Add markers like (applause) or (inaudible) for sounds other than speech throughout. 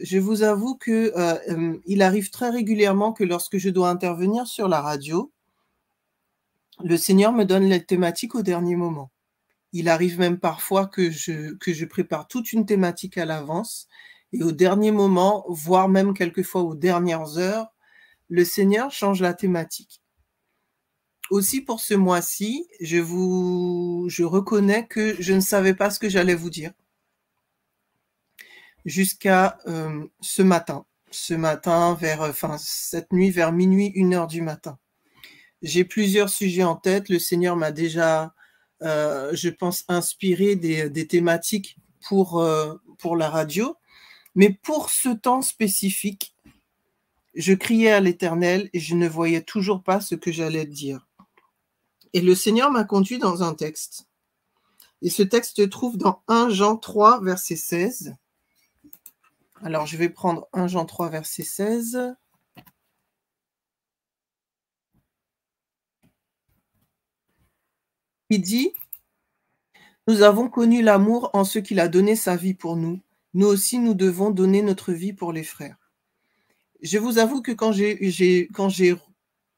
je vous avoue que euh, il arrive très régulièrement que lorsque je dois intervenir sur la radio, le Seigneur me donne les thématiques au dernier moment. Il arrive même parfois que je, que je prépare toute une thématique à l'avance et au dernier moment, voire même quelquefois aux dernières heures, le Seigneur change la thématique. Aussi pour ce mois-ci, je vous, je reconnais que je ne savais pas ce que j'allais vous dire jusqu'à euh, ce matin. Ce matin, vers, enfin, cette nuit, vers minuit, une heure du matin. J'ai plusieurs sujets en tête. Le Seigneur m'a déjà, euh, je pense, inspiré des, thématiques pour, euh, pour la radio. Mais pour ce temps spécifique, je criais à l'Éternel et je ne voyais toujours pas ce que j'allais dire. Et le Seigneur m'a conduit dans un texte. Et ce texte se trouve dans 1 Jean 3, verset 16. Alors, je vais prendre 1 Jean 3, verset 16. Il dit, Nous avons connu l'amour en ce qu'il a donné sa vie pour nous. Nous aussi, nous devons donner notre vie pour les frères. Je vous avoue que quand j'ai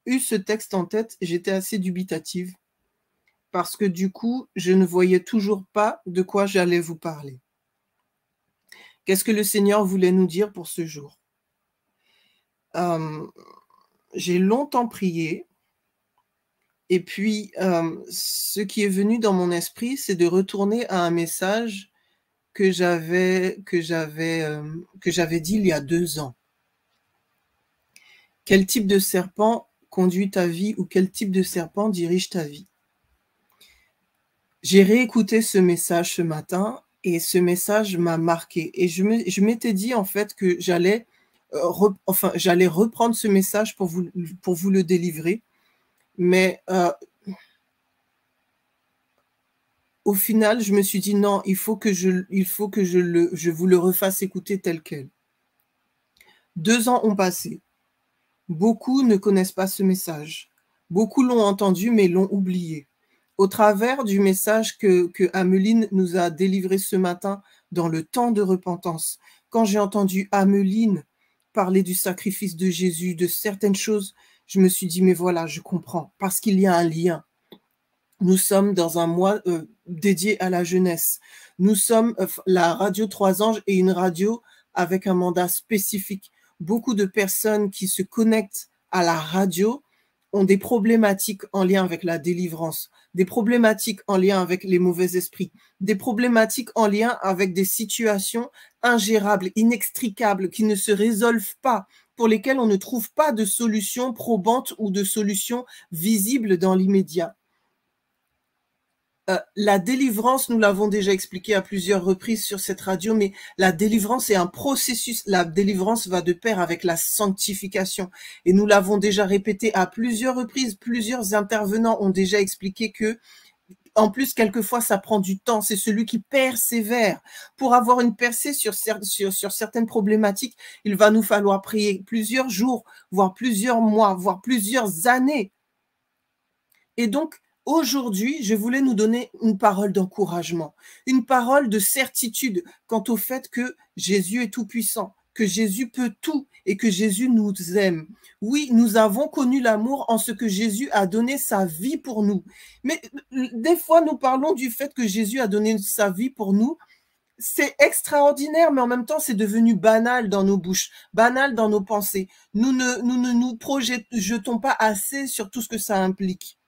eu ce texte en tête, j'étais assez dubitative parce que du coup, je ne voyais toujours pas de quoi j'allais vous parler. Qu'est-ce que le Seigneur voulait nous dire pour ce jour? Euh, J'ai longtemps prié. Et puis, euh, ce qui est venu dans mon esprit, c'est de retourner à un message que j'avais euh, que j'avais dit il y a deux ans. Quel type de serpent conduit ta vie ou quel type de serpent dirige ta vie? J'ai réécouté ce message ce matin et ce message m'a marqué. Et je, m'étais dit en fait que j'allais euh, j'allais reprendre ce message pour vous, le délivrer. Mais euh, au final, je me suis dit non, il faut que je vous le refasse écouter tel quel. Deux ans ont passé. Beaucoup ne connaissent pas ce message. Beaucoup l'ont entendu mais l'ont oublié au travers du message que, Ameline nous a délivré ce matin dans le temps de repentance. Quand j'ai entendu Ameline parler du sacrifice de Jésus, de certaines choses, je me suis dit, mais voilà, je comprends, parce qu'il y a un lien. Nous sommes dans un mois euh, dédié à la jeunesse. Nous sommes euh, la radio Trois Anges et une radio avec un mandat spécifique. Beaucoup de personnes qui se connectent à la radio ont des problématiques en lien avec la délivrance, des problématiques en lien avec les mauvais esprits, des problématiques en lien avec des situations ingérables, inextricables, qui ne se résolvent pas, pour lesquelles on ne trouve pas de solution probante ou de solution visible dans l'immédiat. Euh, la délivrance, nous l'avons déjà expliqué à plusieurs reprises sur cette radio, mais la délivrance est un processus. La délivrance va de pair avec la sanctification. Et nous l'avons déjà répété à plusieurs reprises. Plusieurs intervenants ont déjà expliqué que en plus, quelquefois, ça prend du temps. C'est celui qui persévère. Pour avoir une percée sur, sur, sur, certaines problématiques, il va nous falloir prier plusieurs jours, voire plusieurs mois, voire plusieurs années. Et donc, Aujourd'hui, je voulais nous donner une parole d'encouragement, une parole de certitude quant au fait que Jésus est tout-puissant, que Jésus peut tout et que Jésus nous aime. Oui, nous avons connu l'amour en ce que Jésus a donné sa vie pour nous. Mais des fois, nous parlons du fait que Jésus a donné sa vie pour nous. C'est extraordinaire, mais en même temps, c'est devenu banal dans nos bouches, banal dans nos pensées. Nous ne nous, ne nous projetons pas assez sur tout ce que ça implique.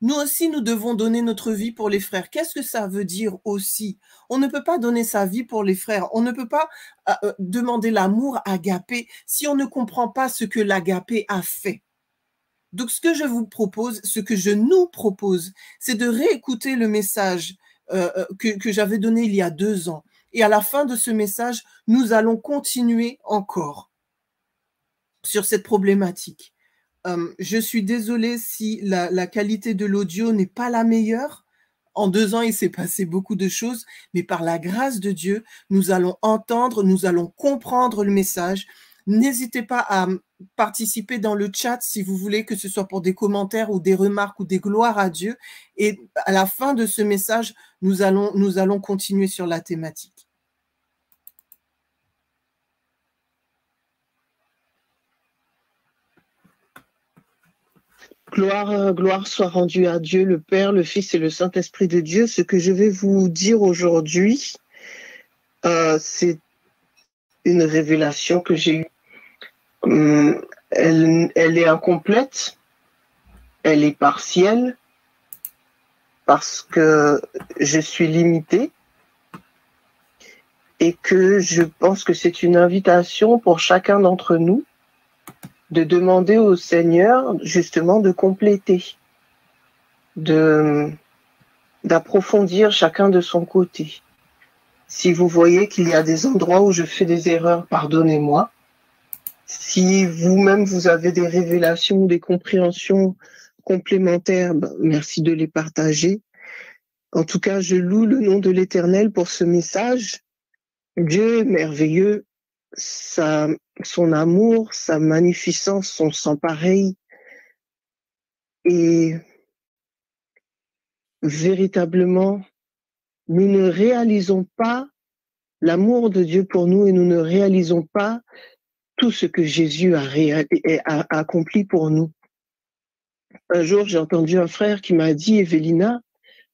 Nous aussi, nous devons donner notre vie pour les frères. Qu'est-ce que ça veut dire aussi? On ne peut pas donner sa vie pour les frères. On ne peut pas euh, euh, demander l'amour agapé si on ne comprend pas ce que l'agapé a fait. Donc, ce que je vous propose, ce que je nous propose, c'est de réécouter le message euh, que, que j'avais donné il y a deux ans. Et à la fin de ce message, nous allons continuer encore sur cette problématique. Euh, je suis désolée si la, qualité de l'audio n'est pas la meilleure. En deux ans, il s'est passé beaucoup de choses, mais par la grâce de Dieu, nous allons entendre, nous allons comprendre le message. N'hésitez pas à participer dans le chat si vous voulez, que ce soit pour des commentaires ou des remarques ou des gloires à Dieu. Et à la fin de ce message, nous allons, nous allons continuer sur la thématique. Gloire, gloire soit rendue à Dieu, le Père, le Fils et le Saint-Esprit de Dieu. Ce que je vais vous dire aujourd'hui, euh, c'est une révélation que j'ai eue. Hum, elle, elle est incomplète, elle est partielle, parce que je suis limitée et que je pense que c'est une invitation pour chacun d'entre nous de demander au Seigneur justement de compléter, de d'approfondir chacun de son côté. Si vous voyez qu'il y a des endroits où je fais des erreurs, pardonnez-moi. Si vous-même vous avez des révélations des compréhensions complémentaires, ben, merci de les partager. En tout cas, je loue le nom de l'Éternel pour ce message. Dieu merveilleux son amour, sa magnificence sont sans pareil. Et véritablement, nous ne réalisons pas l'amour de Dieu pour nous et nous ne réalisons pas tout ce que Jésus a, a accompli pour nous. Un jour, j'ai entendu un frère qui m'a dit, Evelina,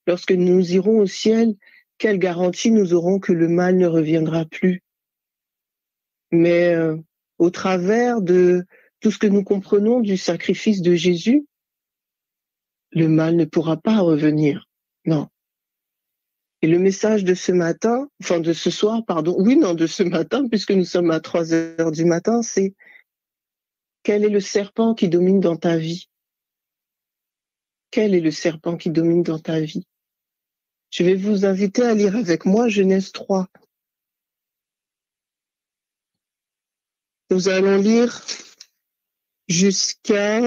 lorsque nous irons au ciel, quelle garantie nous aurons que le mal ne reviendra plus? Mais euh, au travers de tout ce que nous comprenons du sacrifice de Jésus, le mal ne pourra pas revenir. Non. Et le message de ce matin, enfin de ce soir, pardon, oui, non, de ce matin, puisque nous sommes à 3 heures du matin, c'est quel est le serpent qui domine dans ta vie? Quel est le serpent qui domine dans ta vie? Je vais vous inviter à lire avec moi Genèse 3. Nous allons lire jusqu'à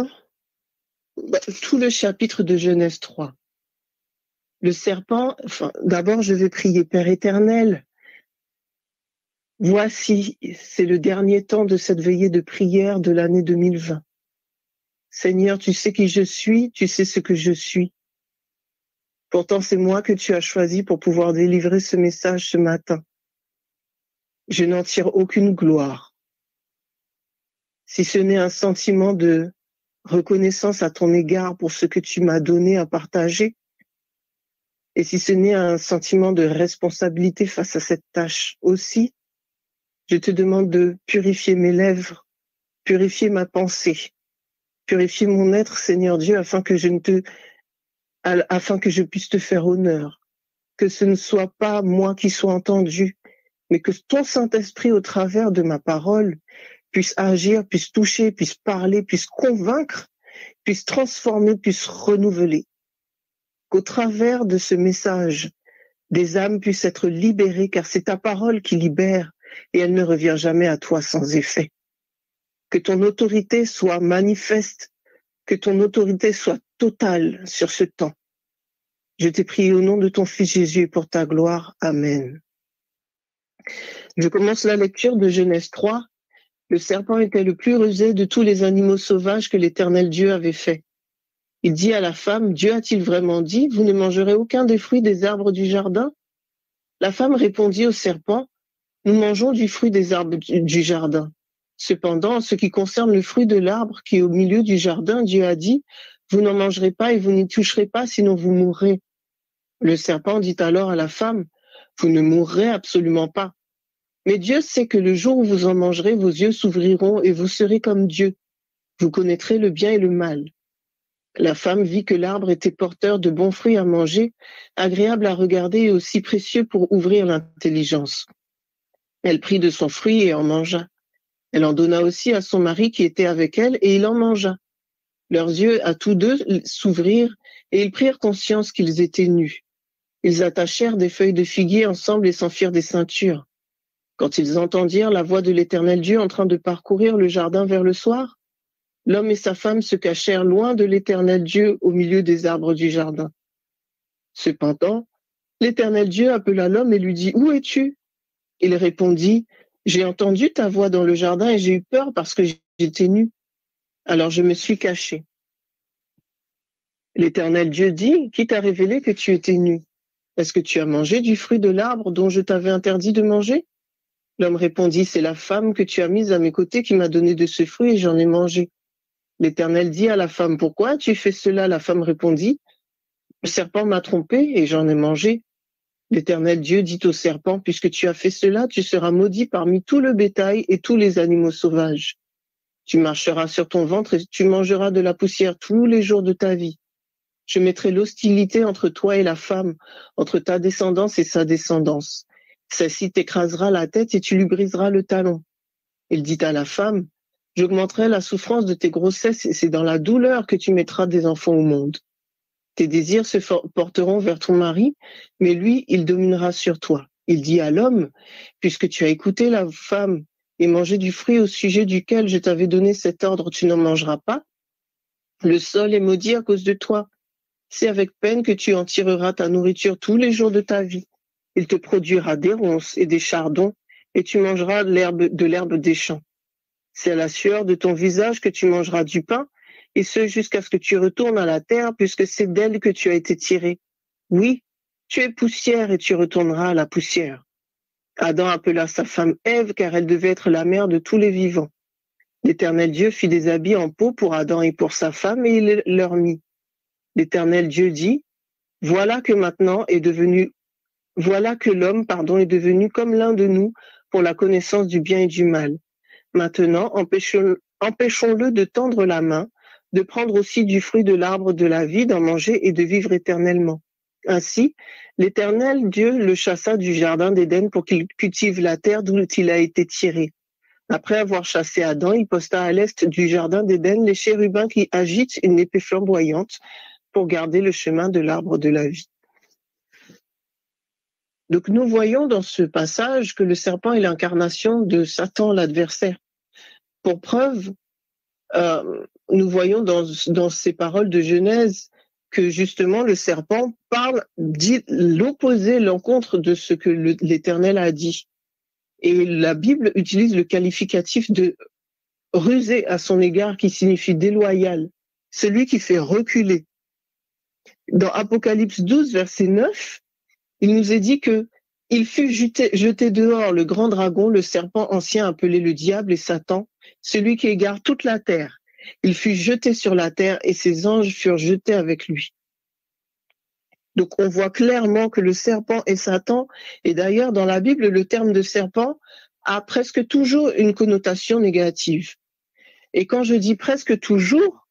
bah, tout le chapitre de Genèse 3. Le serpent, d'abord je vais prier Père éternel. Voici, c'est le dernier temps de cette veillée de prière de l'année 2020. Seigneur, tu sais qui je suis, tu sais ce que je suis. Pourtant, c'est moi que tu as choisi pour pouvoir délivrer ce message ce matin. Je n'en tire aucune gloire si ce n'est un sentiment de reconnaissance à ton égard pour ce que tu m'as donné à partager, et si ce n'est un sentiment de responsabilité face à cette tâche aussi, je te demande de purifier mes lèvres, purifier ma pensée, purifier mon être, Seigneur Dieu, afin que je ne te, afin que je puisse te faire honneur, que ce ne soit pas moi qui sois entendu, mais que ton Saint-Esprit, au travers de ma parole, puisse agir, puisse toucher, puisse parler, puisse convaincre, puisse transformer, puisse renouveler. Qu'au travers de ce message, des âmes puissent être libérées, car c'est ta parole qui libère et elle ne revient jamais à toi sans effet. Que ton autorité soit manifeste, que ton autorité soit totale sur ce temps. Je t'ai prié au nom de ton Fils Jésus pour ta gloire. Amen. Je commence la lecture de Genèse 3 le serpent était le plus rusé de tous les animaux sauvages que l'Éternel Dieu avait fait. Il dit à la femme, Dieu a-t-il vraiment dit, vous ne mangerez aucun des fruits des arbres du jardin? La femme répondit au serpent, nous mangeons du fruit des arbres du jardin. Cependant, en ce qui concerne le fruit de l'arbre qui est au milieu du jardin, Dieu a dit, vous n'en mangerez pas et vous n'y toucherez pas, sinon vous mourrez. Le serpent dit alors à la femme, vous ne mourrez absolument pas. Mais Dieu sait que le jour où vous en mangerez, vos yeux s'ouvriront et vous serez comme Dieu. Vous connaîtrez le bien et le mal. La femme vit que l'arbre était porteur de bons fruits à manger, agréable à regarder et aussi précieux pour ouvrir l'intelligence. Elle prit de son fruit et en mangea. Elle en donna aussi à son mari qui était avec elle et il en mangea. Leurs yeux à tous deux s'ouvrirent et ils prirent conscience qu'ils étaient nus. Ils attachèrent des feuilles de figuier ensemble et s'en firent des ceintures. Quand ils entendirent la voix de l'Éternel Dieu en train de parcourir le jardin vers le soir, l'homme et sa femme se cachèrent loin de l'Éternel Dieu au milieu des arbres du jardin. Cependant, l'Éternel Dieu appela l'homme et lui dit, Où es-tu? Il répondit, J'ai entendu ta voix dans le jardin et j'ai eu peur parce que j'étais nu. Alors je me suis caché. L'Éternel Dieu dit, Qui t'a révélé que tu étais nu? Est-ce que tu as mangé du fruit de l'arbre dont je t'avais interdit de manger? L'homme répondit, c'est la femme que tu as mise à mes côtés qui m'a donné de ce fruit et j'en ai mangé. L'Éternel dit à la femme, pourquoi tu fais cela? La femme répondit, le serpent m'a trompé et j'en ai mangé. L'Éternel Dieu dit au serpent, puisque tu as fait cela, tu seras maudit parmi tout le bétail et tous les animaux sauvages. Tu marcheras sur ton ventre et tu mangeras de la poussière tous les jours de ta vie. Je mettrai l'hostilité entre toi et la femme, entre ta descendance et sa descendance. Celle-ci t'écrasera la tête et tu lui briseras le talon. Il dit à la femme, j'augmenterai la souffrance de tes grossesses et c'est dans la douleur que tu mettras des enfants au monde. Tes désirs se porteront vers ton mari, mais lui, il dominera sur toi. Il dit à l'homme, puisque tu as écouté la femme et mangé du fruit au sujet duquel je t'avais donné cet ordre, tu n'en mangeras pas, le sol est maudit à cause de toi. C'est avec peine que tu en tireras ta nourriture tous les jours de ta vie. Il te produira des ronces et des chardons, et tu mangeras de l'herbe, de l'herbe des champs. C'est à la sueur de ton visage que tu mangeras du pain, et ce jusqu'à ce que tu retournes à la terre, puisque c'est d'elle que tu as été tiré. Oui, tu es poussière et tu retourneras à la poussière. Adam appela sa femme Ève, car elle devait être la mère de tous les vivants. L'Éternel Dieu fit des habits en peau pour Adam et pour sa femme, et il leur mit. L'Éternel Dieu dit, Voilà que maintenant est devenu, voilà que l'homme, pardon, est devenu comme l'un de nous pour la connaissance du bien et du mal. Maintenant, empêchons-le de tendre la main de prendre aussi du fruit de l'arbre de la vie, d'en manger et de vivre éternellement. Ainsi, l'Éternel Dieu le chassa du jardin d'Éden pour qu'il cultive la terre d'où il a été tiré. Après avoir chassé Adam, il posta à l'est du jardin d'Éden les chérubins qui agitent une épée flamboyante pour garder le chemin de l'arbre de la vie. Donc nous voyons dans ce passage que le serpent est l'incarnation de Satan, l'adversaire. Pour preuve, euh, nous voyons dans, dans ces paroles de Genèse que justement le serpent parle, dit l'opposé, l'encontre de ce que l'Éternel a dit. Et la Bible utilise le qualificatif de rusé à son égard qui signifie déloyal, celui qui fait reculer. Dans Apocalypse 12, verset 9, il nous est dit que il fut jeté, jeté dehors le grand dragon, le serpent ancien appelé le diable et Satan, celui qui égare toute la terre. Il fut jeté sur la terre et ses anges furent jetés avec lui. Donc on voit clairement que le serpent est Satan. Et d'ailleurs, dans la Bible, le terme de serpent a presque toujours une connotation négative. Et quand je dis presque toujours,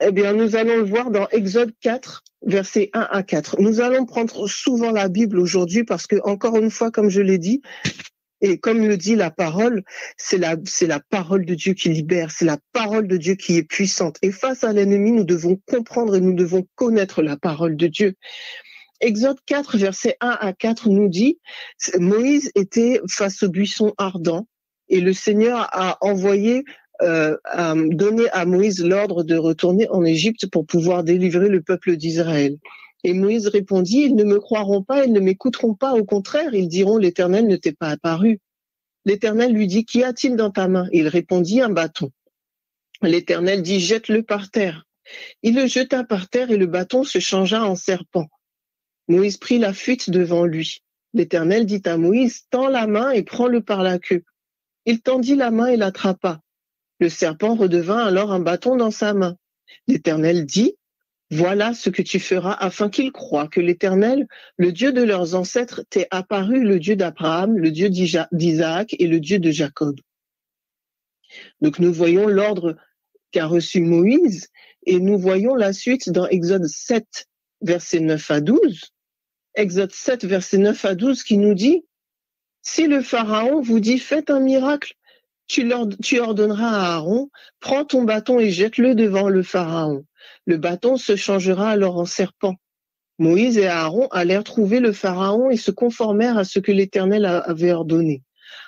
eh bien, nous allons le voir dans Exode 4, versets 1 à 4. Nous allons prendre souvent la Bible aujourd'hui parce que, encore une fois, comme je l'ai dit, et comme le dit la parole, c'est la, c'est la parole de Dieu qui libère, c'est la parole de Dieu qui est puissante. Et face à l'ennemi, nous devons comprendre et nous devons connaître la parole de Dieu. Exode 4, versets 1 à 4 nous dit, Moïse était face au buisson ardent et le Seigneur a envoyé, euh, a donné à Moïse l'ordre de retourner en Égypte pour pouvoir délivrer le peuple d'Israël. Et Moïse répondit, ils ne me croiront pas, ils ne m'écouteront pas, au contraire, ils diront, l'Éternel ne t'est pas apparu. L'Éternel lui dit, qu'y a-t-il dans ta main? Il répondit, un bâton. L'Éternel dit, jette-le par terre. Il le jeta par terre et le bâton se changea en serpent. Moïse prit la fuite devant lui. L'Éternel dit à Moïse, tends la main et prends-le par la queue. Il tendit la main et l'attrapa. Le serpent redevint alors un bâton dans sa main. L'Éternel dit, voilà ce que tu feras afin qu'ils croient que l'Éternel, le Dieu de leurs ancêtres, t'est apparu, le Dieu d'Abraham, le Dieu d'Isaac et le Dieu de Jacob. Donc nous voyons l'ordre qu'a reçu Moïse et nous voyons la suite dans Exode 7, versets 9 à 12. Exode 7, versets 9 à 12 qui nous dit, si le Pharaon vous dit faites un miracle, tu, tu ordonneras à Aaron, prends ton bâton et jette-le devant le Pharaon. Le bâton se changera alors en serpent. Moïse et Aaron allèrent trouver le Pharaon et se conformèrent à ce que l'Éternel avait ordonné.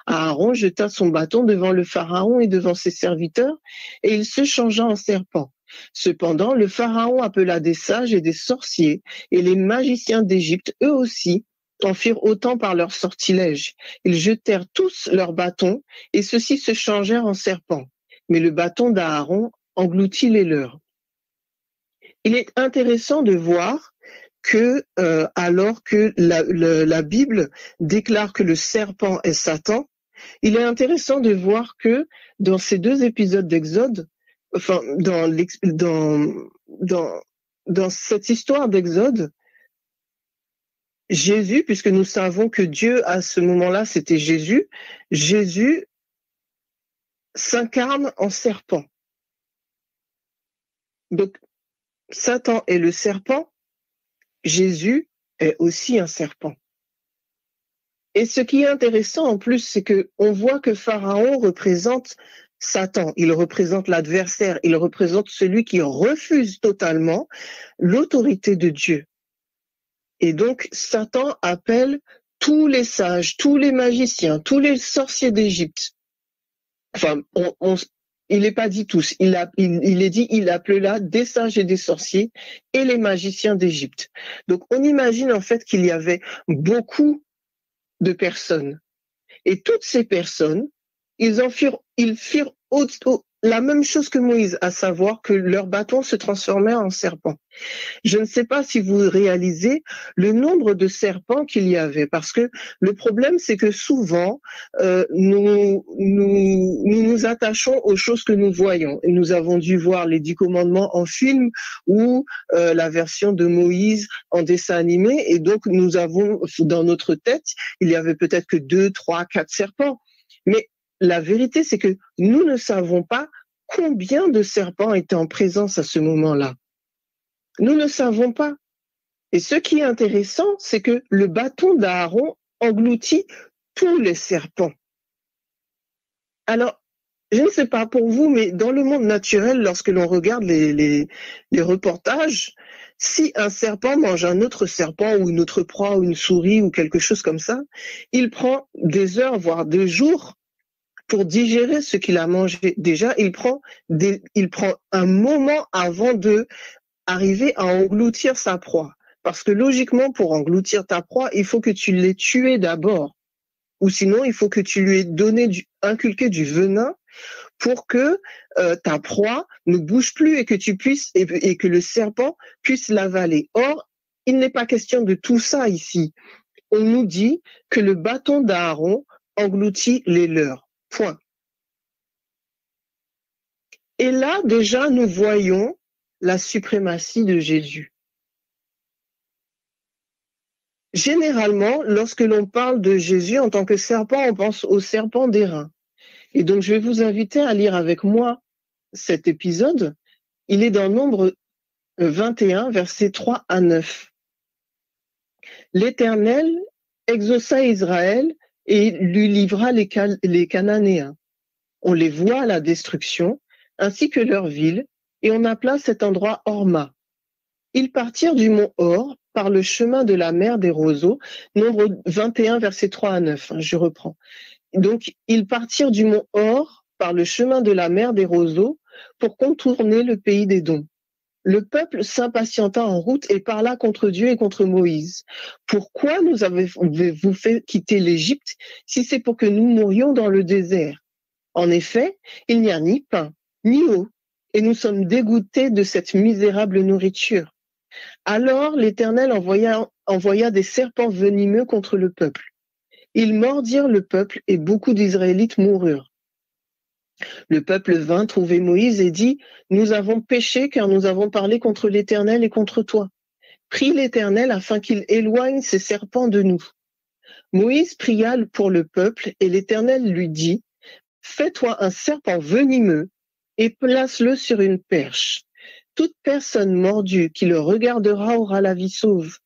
Aaron jeta son bâton devant le Pharaon et devant ses serviteurs, et il se changea en serpent. Cependant, le Pharaon appela des sages et des sorciers, et les magiciens d'Égypte, eux aussi, en firent autant par leurs sortilèges. Ils jetèrent tous leurs bâtons, et ceux-ci se changèrent en serpents. Mais le bâton d'Aaron engloutit les leurs il est intéressant de voir que euh, alors que la, la, Bible déclare que le serpent est Satan, il est intéressant de voir que dans ces deux épisodes d'Exode, enfin, dans, dans, dans, dans cette histoire d'Exode, Jésus, puisque nous savons que Dieu, à ce moment-là, c'était Jésus, Jésus s'incarne en serpent. Donc, Satan est le serpent, Jésus est aussi un serpent. Et ce qui est intéressant en plus, c'est que on voit que Pharaon représente Satan, il représente l'adversaire, il représente celui qui refuse totalement l'autorité de Dieu. Et donc Satan appelle tous les sages, tous les magiciens, tous les sorciers d'Égypte. Enfin, il n'est pas dit tous, il, a, il, est dit, il appela des sages et des sorciers et les magiciens d'Égypte. Donc on imagine en fait qu'il y avait beaucoup de personnes. Et toutes ces personnes, ils en firent, ils firent la même chose que Moïse, à savoir que leur bâton se transformait en serpent. Je ne sais pas si vous réalisez le nombre de serpents qu'il y avait, parce que le problème, c'est que souvent, euh, nous, nous, nous nous attachons aux choses que nous voyons. Et nous avons dû voir les dix commandements en film ou euh, la version de Moïse en dessin animé, et donc nous avons dans notre tête, il y avait peut-être que deux, trois, quatre serpents. Mais la vérité, c'est que nous ne savons pas combien de serpents étaient en présence à ce moment-là. Nous ne savons pas. Et ce qui est intéressant, c'est que le bâton d'Aaron engloutit tous les serpents. Alors, je ne sais pas pour vous, mais dans le monde naturel, lorsque l'on regarde les, reportages, si un serpent mange un autre serpent ou une autre proie ou une souris ou quelque chose comme ça, il prend des heures, voire des jours pour digérer ce qu'il a mangé. Déjà, il prend, il prend un moment avant de arriver à engloutir sa proie. Parce que logiquement, pour engloutir ta proie, il faut que tu l'aies tué d'abord. Ou sinon, il faut que tu lui aies donné inculqué du venin pour que euh, ta proie ne bouge plus et que tu puisses et que le serpent puisse l'avaler. Or, il n'est pas question de tout ça ici. On nous dit que le bâton d'Aaron engloutit les leurs. Point. Et là, déjà, nous voyons la suprématie de Jésus. Généralement, lorsque l'on parle de Jésus en tant que serpent, on pense au serpent d'airain. Et donc, je vais vous inviter à lire avec moi cet épisode. Il est dans Nombre 21, versets 3 à 9. L'Éternel exauça Israël et lui livra les, Cananéens. On les voit à la destruction, ainsi que leur ville, et on appela cet endroit Orma. Ils partirent du mont Or par le chemin de la mer des roseaux, nombre 21, verset 3 à 9, hein, je reprends. Donc, ils partirent du mont Or par le chemin de la mer des roseaux pour contourner le pays des dons. Le peuple s'impatienta en route et parla contre Dieu et contre Moïse. Pourquoi nous avez-vous fait quitter l'Égypte si c'est pour que nous mourions dans le désert? En effet, il n'y a ni pain, ni eau, et nous sommes dégoûtés de cette misérable nourriture. Alors l'Éternel envoya, des serpents venimeux contre le peuple. Ils mordirent le peuple et beaucoup d'Israélites moururent. Le peuple vint trouver Moïse et dit, Nous avons péché car nous avons parlé contre l'Éternel et contre toi. Prie l'Éternel afin qu'il éloigne ces serpents de nous. Moïse pria pour le peuple et l'Éternel lui dit, Fais-toi un serpent venimeux et place-le sur une perche. Toute personne mordue qui le regardera aura la vie sauve.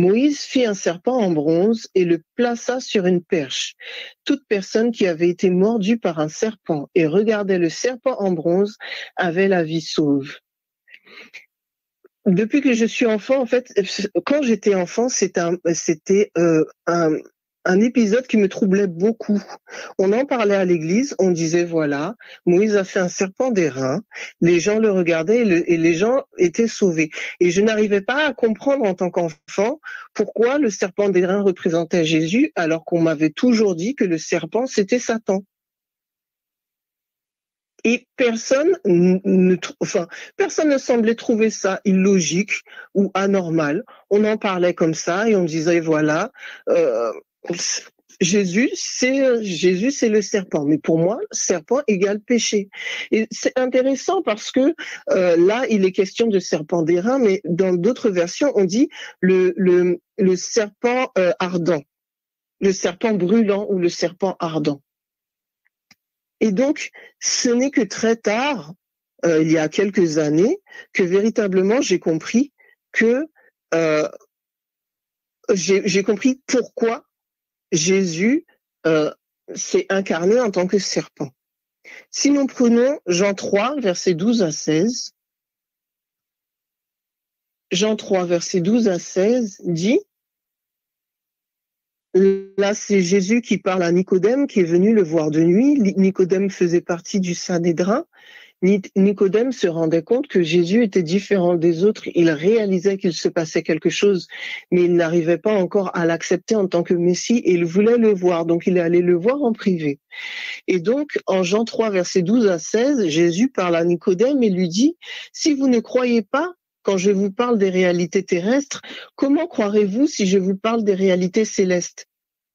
Moïse fit un serpent en bronze et le plaça sur une perche. Toute personne qui avait été mordue par un serpent et regardait le serpent en bronze avait la vie sauve. Depuis que je suis enfant, en fait, quand j'étais enfant, c'était euh, un, un épisode qui me troublait beaucoup. On en parlait à l'église, on disait voilà, Moïse a fait un serpent d'airain, les gens le regardaient et, les gens étaient sauvés. Et je n'arrivais pas à comprendre en tant qu'enfant pourquoi le serpent d'airain représentait Jésus alors qu'on m'avait toujours dit que le serpent c'était Satan. Et personne ne, enfin, personne ne semblait trouver ça illogique ou anormal. On en parlait comme ça et on disait voilà, euh, Jésus, c'est Jésus, c'est le serpent. Mais pour moi, serpent égale péché. Et c'est intéressant parce que euh, là, il est question de serpent d'airain, mais dans d'autres versions, on dit le le, le serpent euh, ardent, le serpent brûlant ou le serpent ardent. Et donc, ce n'est que très tard, euh, il y a quelques années, que véritablement j'ai compris que euh, j'ai compris pourquoi Jésus euh, s'est incarné en tant que serpent. Si nous prenons Jean 3, versets 12 à 16, Jean 3, versets 12 à 16 dit, là c'est Jésus qui parle à Nicodème qui est venu le voir de nuit. Nicodème faisait partie du Sanhédrin Nicodème se rendait compte que Jésus était différent des autres. Il réalisait qu'il se passait quelque chose, mais il n'arrivait pas encore à l'accepter en tant que Messie et il voulait le voir. Donc il est allé le voir en privé. Et donc en Jean 3, versets 12 à 16, Jésus parle à Nicodème et lui dit, si vous ne croyez pas quand je vous parle des réalités terrestres, comment croirez-vous si je vous parle des réalités célestes?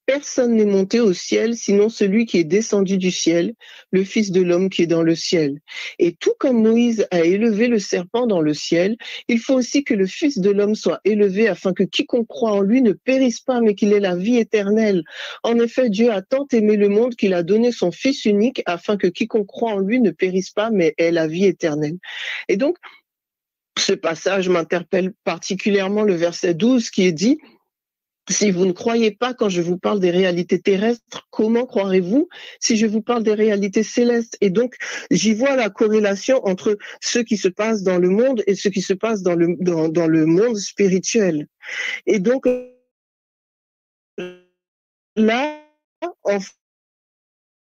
Personne n'est monté au ciel sinon celui qui est descendu du ciel, le Fils de l'homme qui est dans le ciel. Et tout comme Moïse a élevé le serpent dans le ciel, il faut aussi que le Fils de l'homme soit élevé afin que quiconque croit en lui ne périsse pas, mais qu'il ait la vie éternelle. En effet, Dieu a tant aimé le monde qu'il a donné son Fils unique afin que quiconque croit en lui ne périsse pas, mais ait la vie éternelle. Et donc, ce passage m'interpelle particulièrement le verset 12 qui est dit, si vous ne croyez pas quand je vous parle des réalités terrestres, comment croirez-vous si je vous parle des réalités célestes? Et donc, j'y vois la corrélation entre ce qui se passe dans le monde et ce qui se passe dans le, dans, le monde spirituel. Et donc, là, en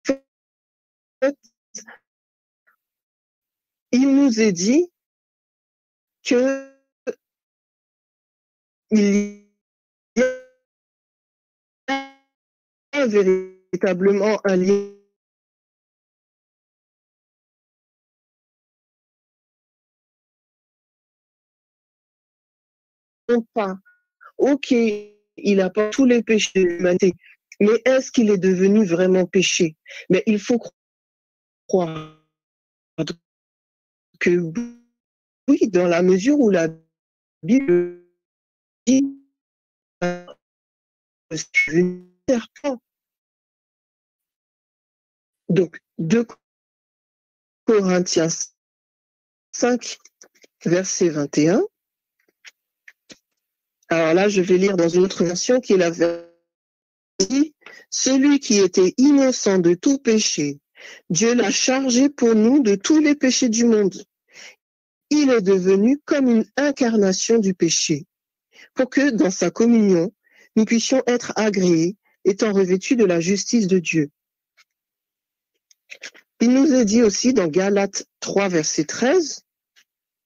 fait, il nous est dit que il véritablement un lien pas. Ok, il n'a pas tous les péchés de l'humanité, mais est-ce qu'il est devenu vraiment péché? Mais il faut croire que oui, dans la mesure où la Bible dit donc, 2 Corinthiens 5, verset 21. Alors là, je vais lire dans une autre version qui est la version celui qui était innocent de tout péché, Dieu l'a chargé pour nous de tous les péchés du monde. Il est devenu comme une incarnation du péché, pour que dans sa communion, nous puissions être agréés, étant revêtus de la justice de Dieu. Il nous est dit aussi dans Galates 3, verset 13,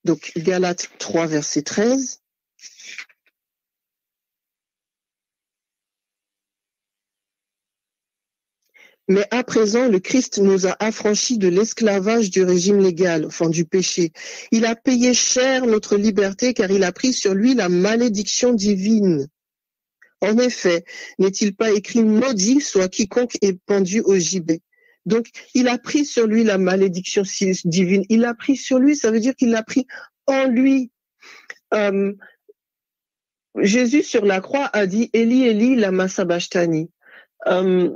donc Galates 3, verset 13, Mais à présent, le Christ nous a affranchis de l'esclavage du régime légal, enfin du péché. Il a payé cher notre liberté car il a pris sur lui la malédiction divine. En effet, n'est-il pas écrit maudit soit quiconque est pendu au gibet. Donc, il a pris sur lui la malédiction divine. Il a pris sur lui, ça veut dire qu'il l'a pris en lui. Euh, Jésus sur la croix a dit Eli Eli lama sabachthani. Euh,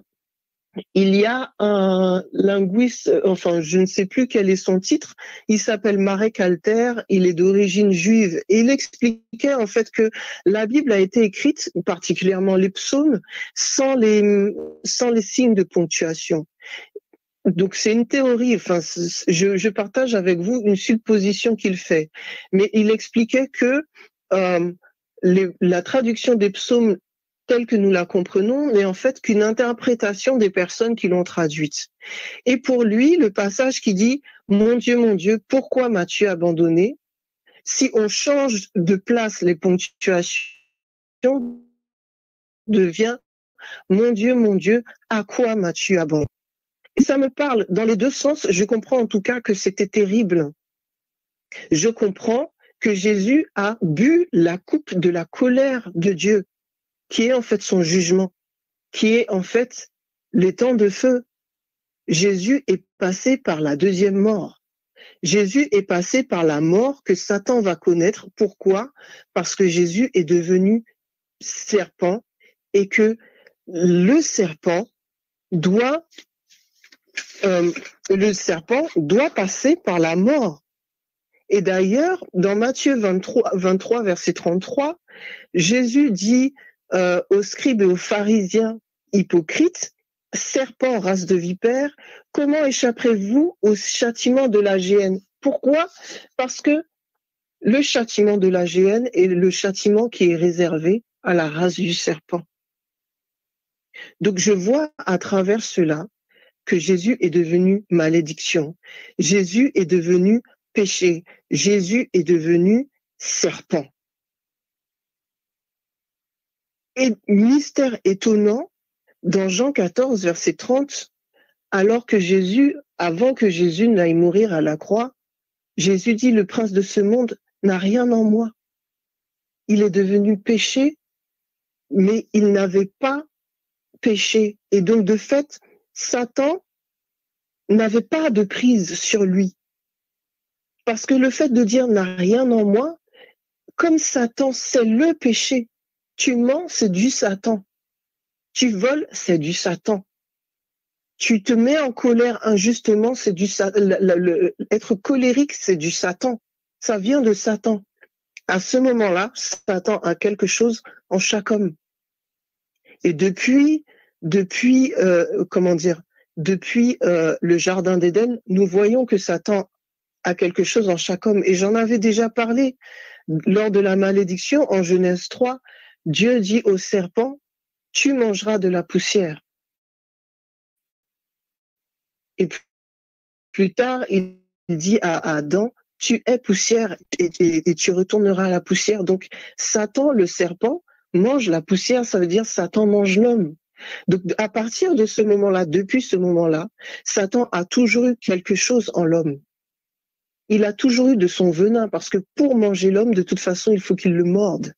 il y a un linguiste, enfin je ne sais plus quel est son titre, il s'appelle Marek Alter, il est d'origine juive et il expliquait en fait que la Bible a été écrite, particulièrement les psaumes, sans les, sans les signes de ponctuation. Donc c'est une théorie, enfin je, partage avec vous une supposition qu'il fait, mais il expliquait que euh, la traduction des psaumes telle que nous la comprenons n'est en fait qu'une interprétation des personnes qui l'ont traduite. Et pour lui, le passage qui dit ⁇ Mon Dieu, mon Dieu, pourquoi m'as-tu abandonné ?⁇ si on change de place les ponctuations, devient ⁇ Mon Dieu, mon Dieu, à quoi m'as-tu abandonné ?⁇ ça me parle dans les deux sens. Je comprends en tout cas que c'était terrible. Je comprends que Jésus a bu la coupe de la colère de Dieu qui est en fait son jugement. qui est en fait les temps de feu. Jésus est passé par la deuxième mort. Jésus est passé par la mort que Satan va connaître. Pourquoi? Parce que Jésus est devenu serpent et que le serpent doit euh, le serpent doit passer par la mort. Et d'ailleurs, dans Matthieu 23, 23, verset 33, Jésus dit euh, aux scribes et aux pharisiens hypocrites, serpent, race de vipère, comment échapperez-vous au châtiment de la géhenne? Pourquoi? Parce que le châtiment de la géhenne est le châtiment qui est réservé à la race du serpent. Donc je vois à travers cela que Jésus est devenu malédiction. Jésus est devenu péché. Jésus est devenu serpent. Et mystère étonnant, dans Jean 14, verset 30, alors que Jésus, avant que Jésus n'aille mourir à la croix, Jésus dit, le prince de ce monde n'a rien en moi. Il est devenu péché, mais il n'avait pas péché. Et donc, de fait, Satan n'avait pas de prise sur lui. Parce que le fait de dire n'a rien en moi, comme Satan, c'est le péché. Tu mens, c'est du Satan. Tu voles, c'est du Satan. Tu te mets en colère injustement, c'est du être colérique, c'est du Satan. Ça vient de Satan. À ce moment-là, Satan a quelque chose en chaque homme. Et depuis, depuis, euh, comment dire, depuis euh, le jardin d'Éden, nous voyons que Satan a quelque chose en chaque homme. Et j'en avais déjà parlé lors de la malédiction en Genèse 3. Dieu dit au serpent, tu mangeras de la poussière. Et plus tard, il dit à Adam, tu es poussière et, tu retourneras à la poussière. Donc, Satan, le serpent, mange la poussière, ça veut dire Satan mange l'homme. Donc, à partir de ce moment-là, depuis ce moment-là, Satan a toujours eu quelque chose en l'homme. Il a toujours eu de son venin, parce que pour manger l'homme, de toute façon, il faut qu'il le morde.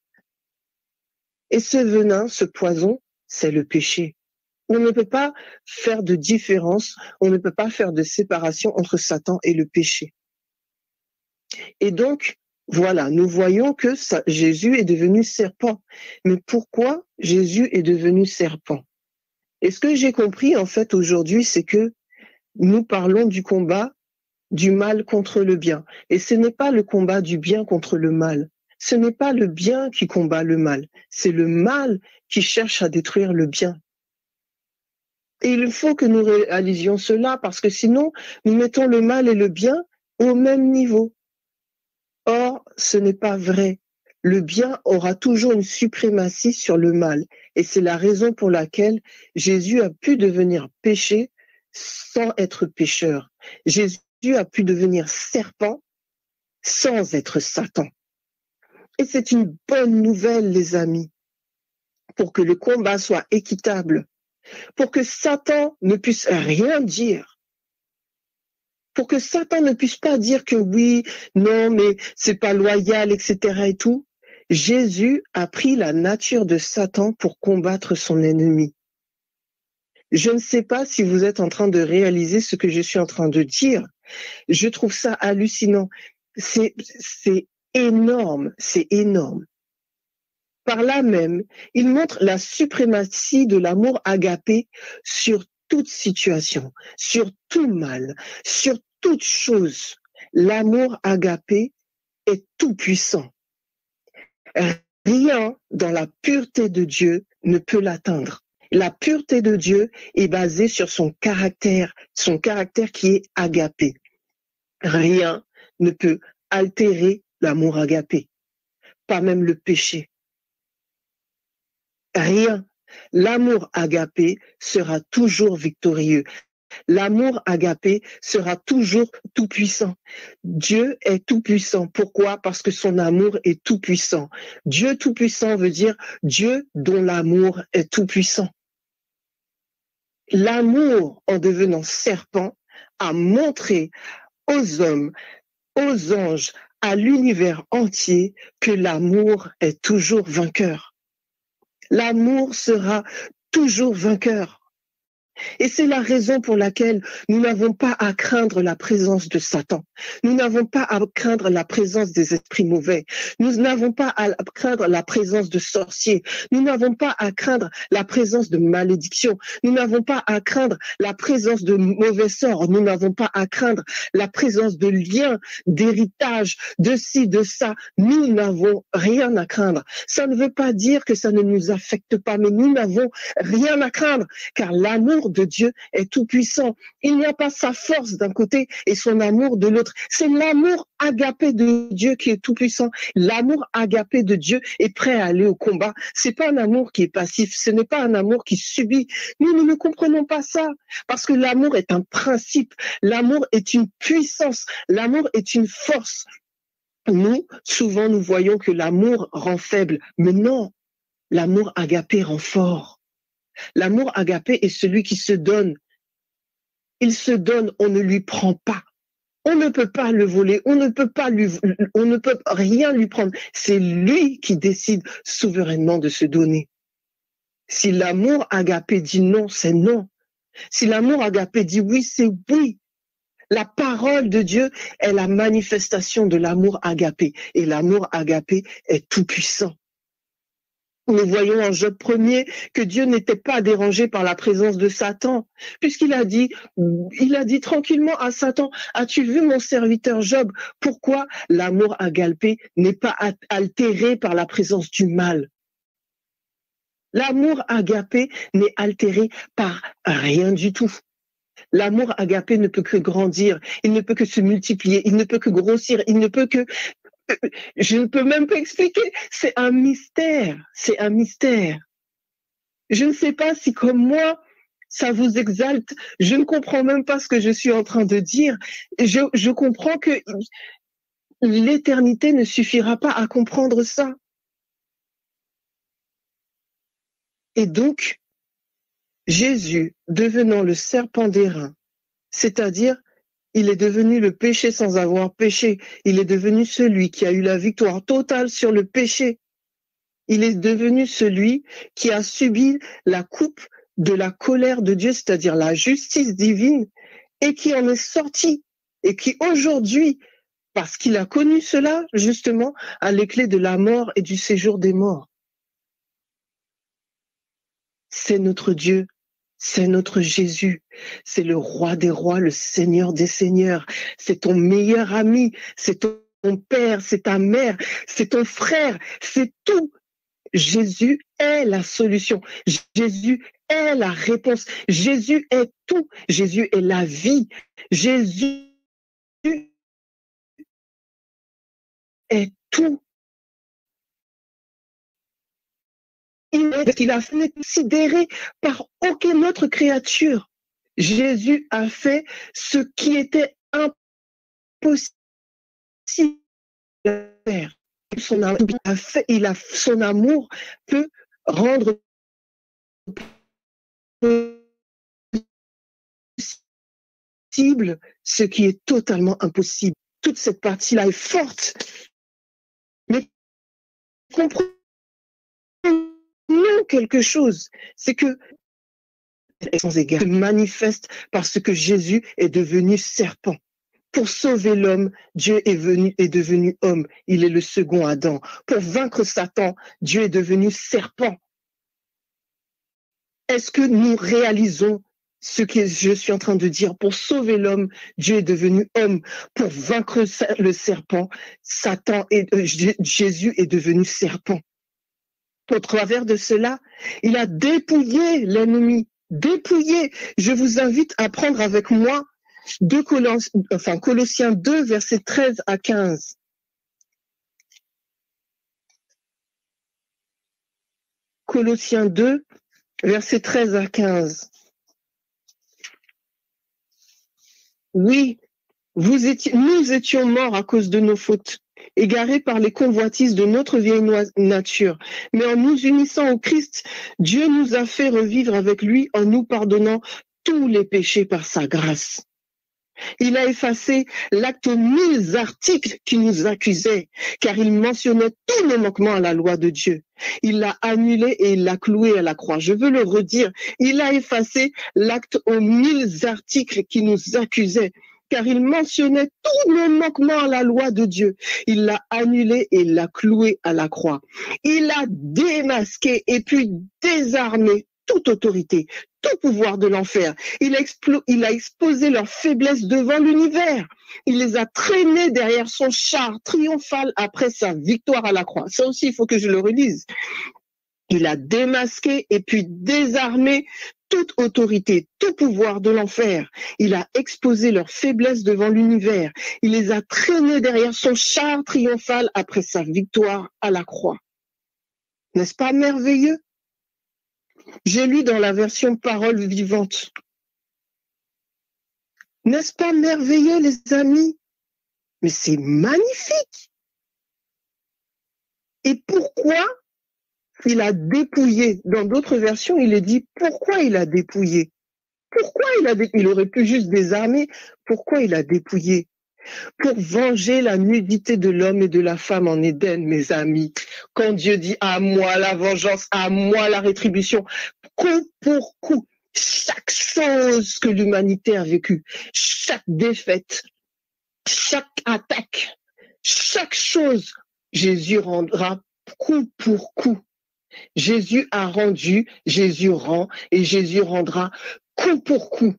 Et ce venin, ce poison, c'est le péché. On ne peut pas faire de différence, on ne peut pas faire de séparation entre Satan et le péché. Et donc, voilà, nous voyons que Jésus est devenu serpent. Mais pourquoi Jésus est devenu serpent? Et ce que j'ai compris en fait aujourd'hui, c'est que nous parlons du combat du mal contre le bien. Et ce n'est pas le combat du bien contre le mal. Ce n'est pas le bien qui combat le mal, c'est le mal qui cherche à détruire le bien. Et il faut que nous réalisions cela parce que sinon, nous mettons le mal et le bien au même niveau. Or, ce n'est pas vrai. Le bien aura toujours une suprématie sur le mal. Et c'est la raison pour laquelle Jésus a pu devenir péché sans être pécheur. Jésus a pu devenir serpent sans être Satan. Et c'est une bonne nouvelle, les amis, pour que le combat soit équitable, pour que Satan ne puisse rien dire, pour que Satan ne puisse pas dire que oui, non, mais c'est pas loyal, etc. et tout. Jésus a pris la nature de Satan pour combattre son ennemi. Je ne sais pas si vous êtes en train de réaliser ce que je suis en train de dire. Je trouve ça hallucinant. C'est, énorme, c'est énorme. Par là même, il montre la suprématie de l'amour agapé sur toute situation, sur tout mal, sur toute chose. L'amour agapé est tout puissant. Rien dans la pureté de Dieu ne peut l'atteindre. La pureté de Dieu est basée sur son caractère, son caractère qui est agapé. Rien ne peut altérer l'amour agapé, pas même le péché. Rien. L'amour agapé sera toujours victorieux. L'amour agapé sera toujours tout puissant. Dieu est tout puissant. Pourquoi? Parce que son amour est tout puissant. Dieu tout puissant veut dire Dieu dont l'amour est tout puissant. L'amour, en devenant serpent, a montré aux hommes, aux anges, à l'univers entier que l'amour est toujours vainqueur. L'amour sera toujours vainqueur. Et c'est la raison pour laquelle nous n'avons pas à craindre la présence de Satan. Nous n'avons pas à craindre la présence des esprits mauvais. Nous n'avons pas à craindre la présence de sorciers. Nous n'avons pas à craindre la présence de malédiction. Nous n'avons pas à craindre la présence de mauvais sorts. Nous n'avons pas à craindre la présence de liens, d'héritage, de ci, de ça. Nous n'avons rien à craindre. Ça ne veut pas dire que ça ne nous affecte pas, mais nous n'avons rien à craindre, car l'amour de Dieu est tout puissant. Il n'y a pas sa force d'un côté et son amour de l'autre. C'est l'amour agapé de Dieu qui est tout puissant. L'amour agapé de Dieu est prêt à aller au combat. C'est pas un amour qui est passif. Ce n'est pas un amour qui subit. Nous, nous ne comprenons pas ça parce que l'amour est un principe. L'amour est une puissance. L'amour est une force. Nous, souvent, nous voyons que l'amour rend faible, mais non, l'amour agapé rend fort. L'amour agapé est celui qui se donne. Il se donne, on ne lui prend pas. On ne peut pas le voler, on ne peut pas lui, on ne peut rien lui prendre. C'est lui qui décide souverainement de se donner. Si l'amour agapé dit non, c'est non. Si l'amour agapé dit oui, c'est oui. La parole de Dieu est la manifestation de l'amour agapé. Et l'amour agapé est tout puissant. Nous voyons en Job premier que Dieu n'était pas dérangé par la présence de Satan, puisqu'il a dit, il a dit tranquillement à Satan, as-tu vu mon serviteur Job? Pourquoi l'amour agalpé n'est pas altéré par la présence du mal? L'amour agapé n'est altéré par rien du tout. L'amour agapé ne peut que grandir, il ne peut que se multiplier, il ne peut que grossir, il ne peut que je ne peux même pas expliquer. C'est un mystère. C'est un mystère. Je ne sais pas si comme moi, ça vous exalte. Je ne comprends même pas ce que je suis en train de dire. Je, comprends que l'éternité ne suffira pas à comprendre ça. Et donc, Jésus, devenant le serpent d'airain, c'est-à-dire il est devenu le péché sans avoir péché. Il est devenu celui qui a eu la victoire totale sur le péché. Il est devenu celui qui a subi la coupe de la colère de Dieu, c'est-à-dire la justice divine, et qui en est sorti, et qui aujourd'hui, parce qu'il a connu cela, justement, a les clés de la mort et du séjour des morts. C'est notre Dieu c'est notre Jésus. C'est le roi des rois, le seigneur des seigneurs. C'est ton meilleur ami. C'est ton père, c'est ta mère, c'est ton frère. C'est tout. Jésus est la solution. Jésus est la réponse. Jésus est tout. Jésus est la vie. Jésus est tout. Il a fait considéré par aucune autre créature. Jésus a fait ce qui était impossible. Son amour, a fait, son amour peut rendre possible ce qui est totalement impossible. Toute cette partie-là est forte. Mais comprenez quelque chose. C'est que se manifeste parce que Jésus est devenu serpent. Pour sauver l'homme, Dieu est venu est devenu homme. Il est le second Adam. Pour vaincre Satan, Dieu est devenu serpent. Est-ce que nous réalisons ce que je suis en train de dire? Pour sauver l'homme, Dieu est devenu homme. Pour vaincre le serpent, Satan et euh, Jésus est devenu serpent. Au travers de cela, il a dépouillé l'ennemi, dépouillé. Je vous invite à prendre avec moi enfin, Colossiens 2, versets 13 à 15. Colossiens 2, versets 13 à 15. Oui, nous étions morts à cause de nos fautes égarés par les convoitises de notre vieille nature. Mais en nous unissant au Christ, Dieu nous a fait revivre avec lui en nous pardonnant tous les péchés par sa grâce. Il a effacé l'acte aux mille articles qui nous accusaient, car il mentionnait tous les manquements à la loi de Dieu. Il l'a annulé et il l'a cloué à la croix. Je veux le redire. Il a effacé l'acte aux mille articles qui nous accusaient, car il mentionnait tous les manquements à la loi de Dieu. Il l'a annulé et l'a cloué à la croix. Il a démasqué et puis désarmé toute autorité, tout pouvoir de l'enfer. Il, il, a exposé leur faiblesse devant l'univers. Il les a traînés derrière son char triomphal après sa victoire à la croix. Ça aussi, il faut que je le relise. Il a démasqué et puis désarmé toute autorité, tout pouvoir de l'enfer. Il a exposé leur faiblesse devant l'univers. Il les a traînés derrière son char triomphal après sa victoire à la croix. N'est-ce pas merveilleux? J'ai lu dans la version parole vivante. N'est-ce pas merveilleux, les amis? Mais c'est magnifique. Et pourquoi il a dépouillé Dans d'autres versions, il est dit pourquoi il a dépouillé? Pourquoi il a dépouillé Il aurait pu juste désarmer? Pourquoi il a dépouillé? Pour venger la nudité de l'homme et de la femme en Éden, mes amis. Quand Dieu dit à moi la vengeance, à moi la rétribution, coup pour coup, chaque chose que l'humanité a vécue, chaque défaite, chaque attaque, chaque chose, Jésus rendra coup pour coup. Jésus a rendu, Jésus rend et Jésus rendra coup pour coup.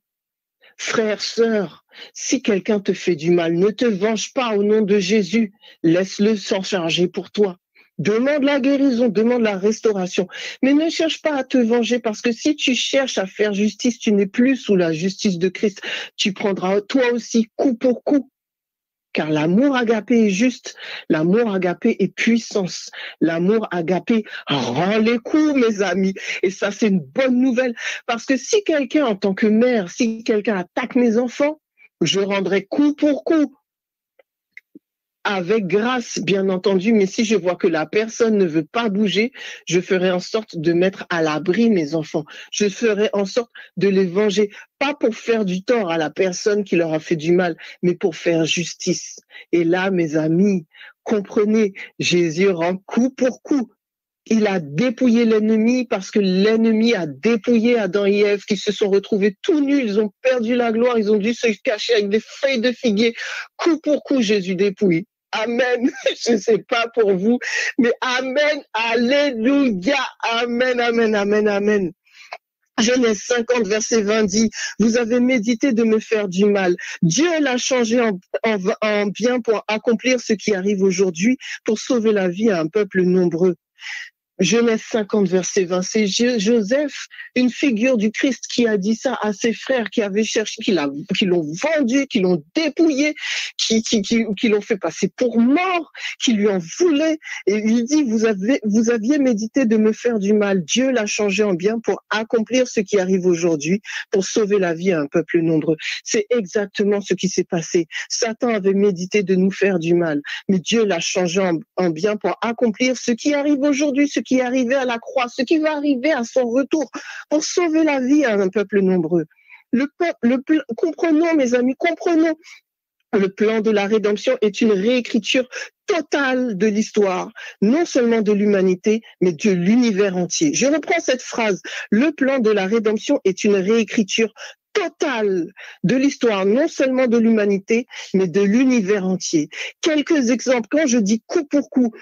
Frères, sœurs, si quelqu'un te fait du mal, ne te venge pas au nom de Jésus. Laisse-le s'en charger pour toi. Demande la guérison, demande la restauration. Mais ne cherche pas à te venger parce que si tu cherches à faire justice, tu n'es plus sous la justice de Christ. Tu prendras toi aussi coup pour coup. Car l'amour agapé est juste, l'amour agapé est puissance, l'amour agapé rend les coups, mes amis. Et ça, c'est une bonne nouvelle. Parce que si quelqu'un, en tant que mère, si quelqu'un attaque mes enfants, je rendrai coup pour coup avec grâce, bien entendu, mais si je vois que la personne ne veut pas bouger, je ferai en sorte de mettre à l'abri mes enfants. Je ferai en sorte de les venger, pas pour faire du tort à la personne qui leur a fait du mal, mais pour faire justice. Et là, mes amis, comprenez, Jésus rend coup pour coup il a dépouillé l'ennemi parce que l'ennemi a dépouillé Adam et Ève qui se sont retrouvés tout nus, ils ont perdu la gloire, ils ont dû se cacher avec des feuilles de figuier. Coup pour coup, Jésus dépouille. Amen. (laughs) Je ne sais pas pour vous, mais Amen. Alléluia. Amen, Amen, Amen, Amen. Genèse 50, verset 20 dit, vous avez médité de me faire du mal. Dieu l'a changé en, en bien pour accomplir ce qui arrive aujourd'hui, pour sauver la vie à un peuple nombreux. Genèse 50, verset 20. C'est Joseph, une figure du Christ, qui a dit ça à ses frères qui avaient cherché, qui l'ont vendu, qui l'ont dépouillé, qui, l'ont fait passer pour mort, qui lui en voulaient. Et il dit, vous aviez médité de me faire du mal. Dieu l'a changé en bien pour accomplir ce qui arrive aujourd'hui, pour sauver la vie à un peuple nombreux. C'est exactement ce qui s'est passé. Satan avait médité de nous faire du mal, mais Dieu l'a changé en, en bien pour accomplir ce qui arrive aujourd'hui, ce qui est arrivé à la croix, ce qui va arriver à son retour pour sauver la vie à un peuple nombreux. Le peuple, comprenons, mes amis, comprenons. Le plan de la rédemption est une réécriture totale de l'histoire, non seulement de l'humanité, mais de l'univers entier. Je reprends cette phrase. Le plan de la rédemption est une réécriture totale de l'histoire, non seulement de l'humanité, mais de l'univers entier. Quelques exemples. Quand je dis coup pour coup,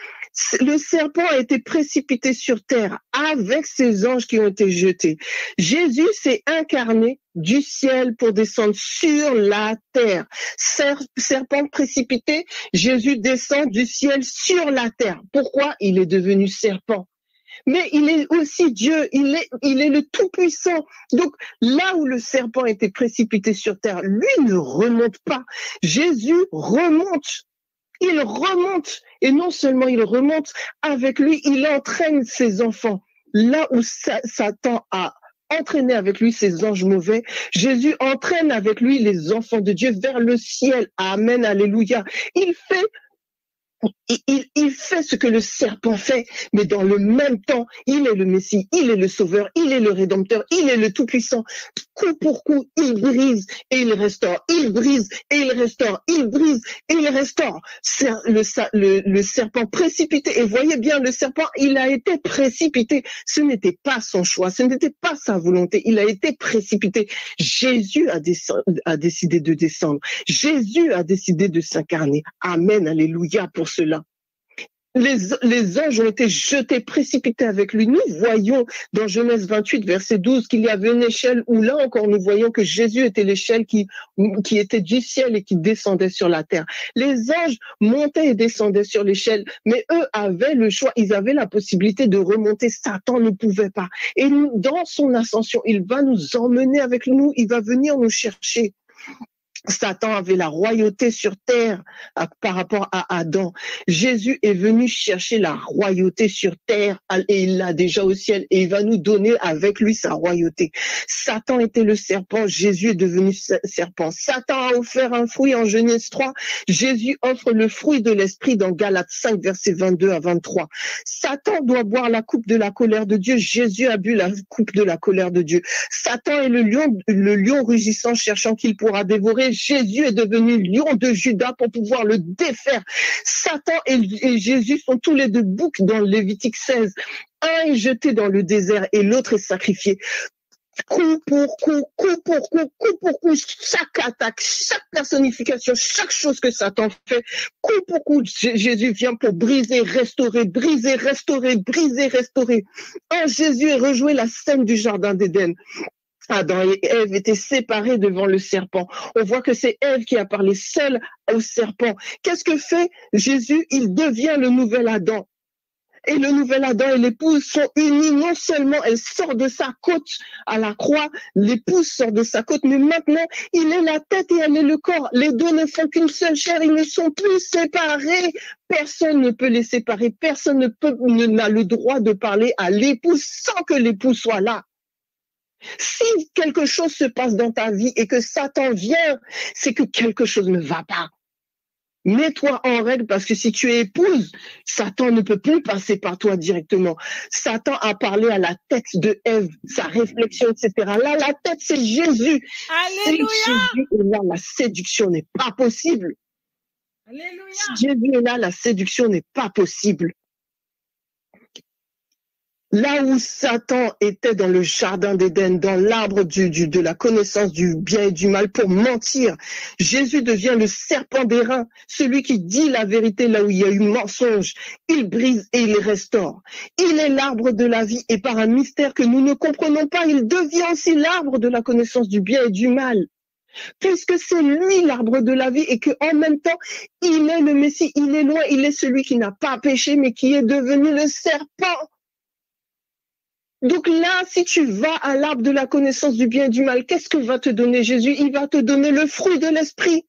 le serpent a été précipité sur terre avec ses anges qui ont été jetés. Jésus s'est incarné du ciel pour descendre sur la terre. serpent précipité, Jésus descend du ciel sur la terre. Pourquoi il est devenu serpent? Mais il est aussi Dieu, il est, le Tout-Puissant. Donc là où le serpent était précipité sur terre, lui ne remonte pas. Jésus remonte il remonte. Et non seulement il remonte, avec lui, il entraîne ses enfants. Là où Satan a entraîné avec lui ses anges mauvais, Jésus entraîne avec lui les enfants de Dieu vers le ciel. Amen, alléluia. Il fait il, fait ce que le serpent fait, mais dans le même temps, il est le Messie, il est le Sauveur, il est le Rédempteur, il est le Tout-Puissant. Coup pour coup, il brise et il restaure, il brise et il restaure, il brise et il restaure. Le, le, le serpent précipité, et voyez bien, le serpent, il a été précipité. Ce n'était pas son choix, ce n'était pas sa volonté, il a été précipité. Jésus a, a décidé de descendre, Jésus a décidé de s'incarner. Amen, alléluia pour cela. Les, anges ont été jetés, précipités avec lui. Nous voyons dans Genèse 28, verset 12, qu'il y avait une échelle où là encore nous voyons que Jésus était l'échelle qui, qui était du ciel et qui descendait sur la terre. Les anges montaient et descendaient sur l'échelle, mais eux avaient le choix, ils avaient la possibilité de remonter. Satan ne pouvait pas. Et dans son ascension, il va nous emmener avec nous, il va venir nous chercher. Satan avait la royauté sur terre par rapport à Adam. Jésus est venu chercher la royauté sur terre et il l'a déjà au ciel et il va nous donner avec lui sa royauté. Satan était le serpent, Jésus est devenu serpent. Satan a offert un fruit en Genèse 3, Jésus offre le fruit de l'esprit dans Galates 5 versets 22 à 23. Satan doit boire la coupe de la colère de Dieu, Jésus a bu la coupe de la colère de Dieu. Satan est le lion, le lion rugissant cherchant qu'il pourra dévorer Jésus est devenu lion de Judas pour pouvoir le défaire. Satan et, Jésus sont tous les deux boucs dans Lévitique 16. Un est jeté dans le désert et l'autre est sacrifié coup pour coup, coup pour coup, coup pour coup, chaque attaque, chaque personnification, chaque chose que Satan fait, coup pour coup, Jésus vient pour briser, restaurer, briser, restaurer, briser, restaurer. En Jésus est rejoué la scène du jardin d'Éden. Adam et Ève étaient séparés devant le serpent. On voit que c'est Ève qui a parlé seule au serpent. Qu'est-ce que fait Jésus? Il devient le nouvel Adam. Et le nouvel Adam et l'épouse sont unis. Non seulement elle sort de sa côte à la croix, l'épouse sort de sa côte, mais maintenant il est la tête et elle est le corps. Les deux ne font qu'une seule chair, ils ne sont plus séparés. Personne ne peut les séparer, personne ne peut n'a le droit de parler à l'épouse sans que l'épouse soit là. Si quelque chose se passe dans ta vie et que Satan vient, c'est que quelque chose ne va pas. Mets-toi en règle parce que si tu es épouse, Satan ne peut plus passer par toi directement. Satan a parlé à la tête de Ève, sa réflexion, etc. Là, la tête, c'est Jésus. Alléluia. Jésus est là, la séduction n'est pas possible. Alléluia. Si Jésus est là, la séduction n'est pas possible. Là où Satan était dans le jardin d'Éden, dans l'arbre du, de la connaissance du bien et du mal pour mentir, Jésus devient le serpent d'airain, celui qui dit la vérité là où il y a eu mensonge. Il brise et il restaure. Il est l'arbre de la vie et par un mystère que nous ne comprenons pas, il devient aussi l'arbre de la connaissance du bien et du mal puisque c'est lui l'arbre de la vie et que en même temps, il est le Messie, il est loin, il est celui qui n'a pas péché mais qui est devenu le serpent. Donc là, si tu vas à l'arbre de la connaissance du bien et du mal, qu'est-ce que va te donner Jésus? Il va te donner le fruit de l'esprit.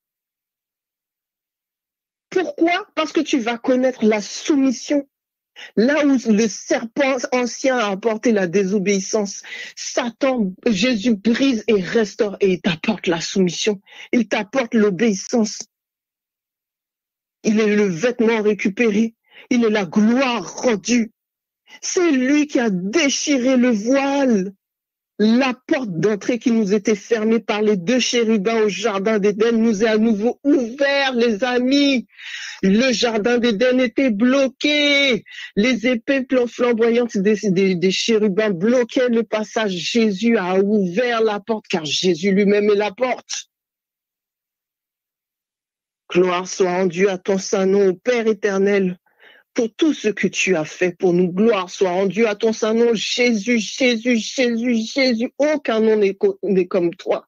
Pourquoi? Parce que tu vas connaître la soumission. Là où le serpent ancien a apporté la désobéissance, Satan, Jésus brise et restaure et il t'apporte la soumission. Il t'apporte l'obéissance. Il est le vêtement récupéré. Il est la gloire rendue. C'est lui qui a déchiré le voile. La porte d'entrée qui nous était fermée par les deux chérubins au jardin d'Éden nous est à nouveau ouvert, les amis. Le jardin d'Éden était bloqué. Les épées flamboyantes des, des chérubins bloquaient le passage. Jésus a ouvert la porte car Jésus lui-même est la porte. Gloire soit rendue à ton saint nom, Père éternel tout ce que tu as fait pour nous. Gloire soit rendue à ton saint nom, Jésus, Jésus, Jésus, Jésus. Aucun nom n'est comme toi.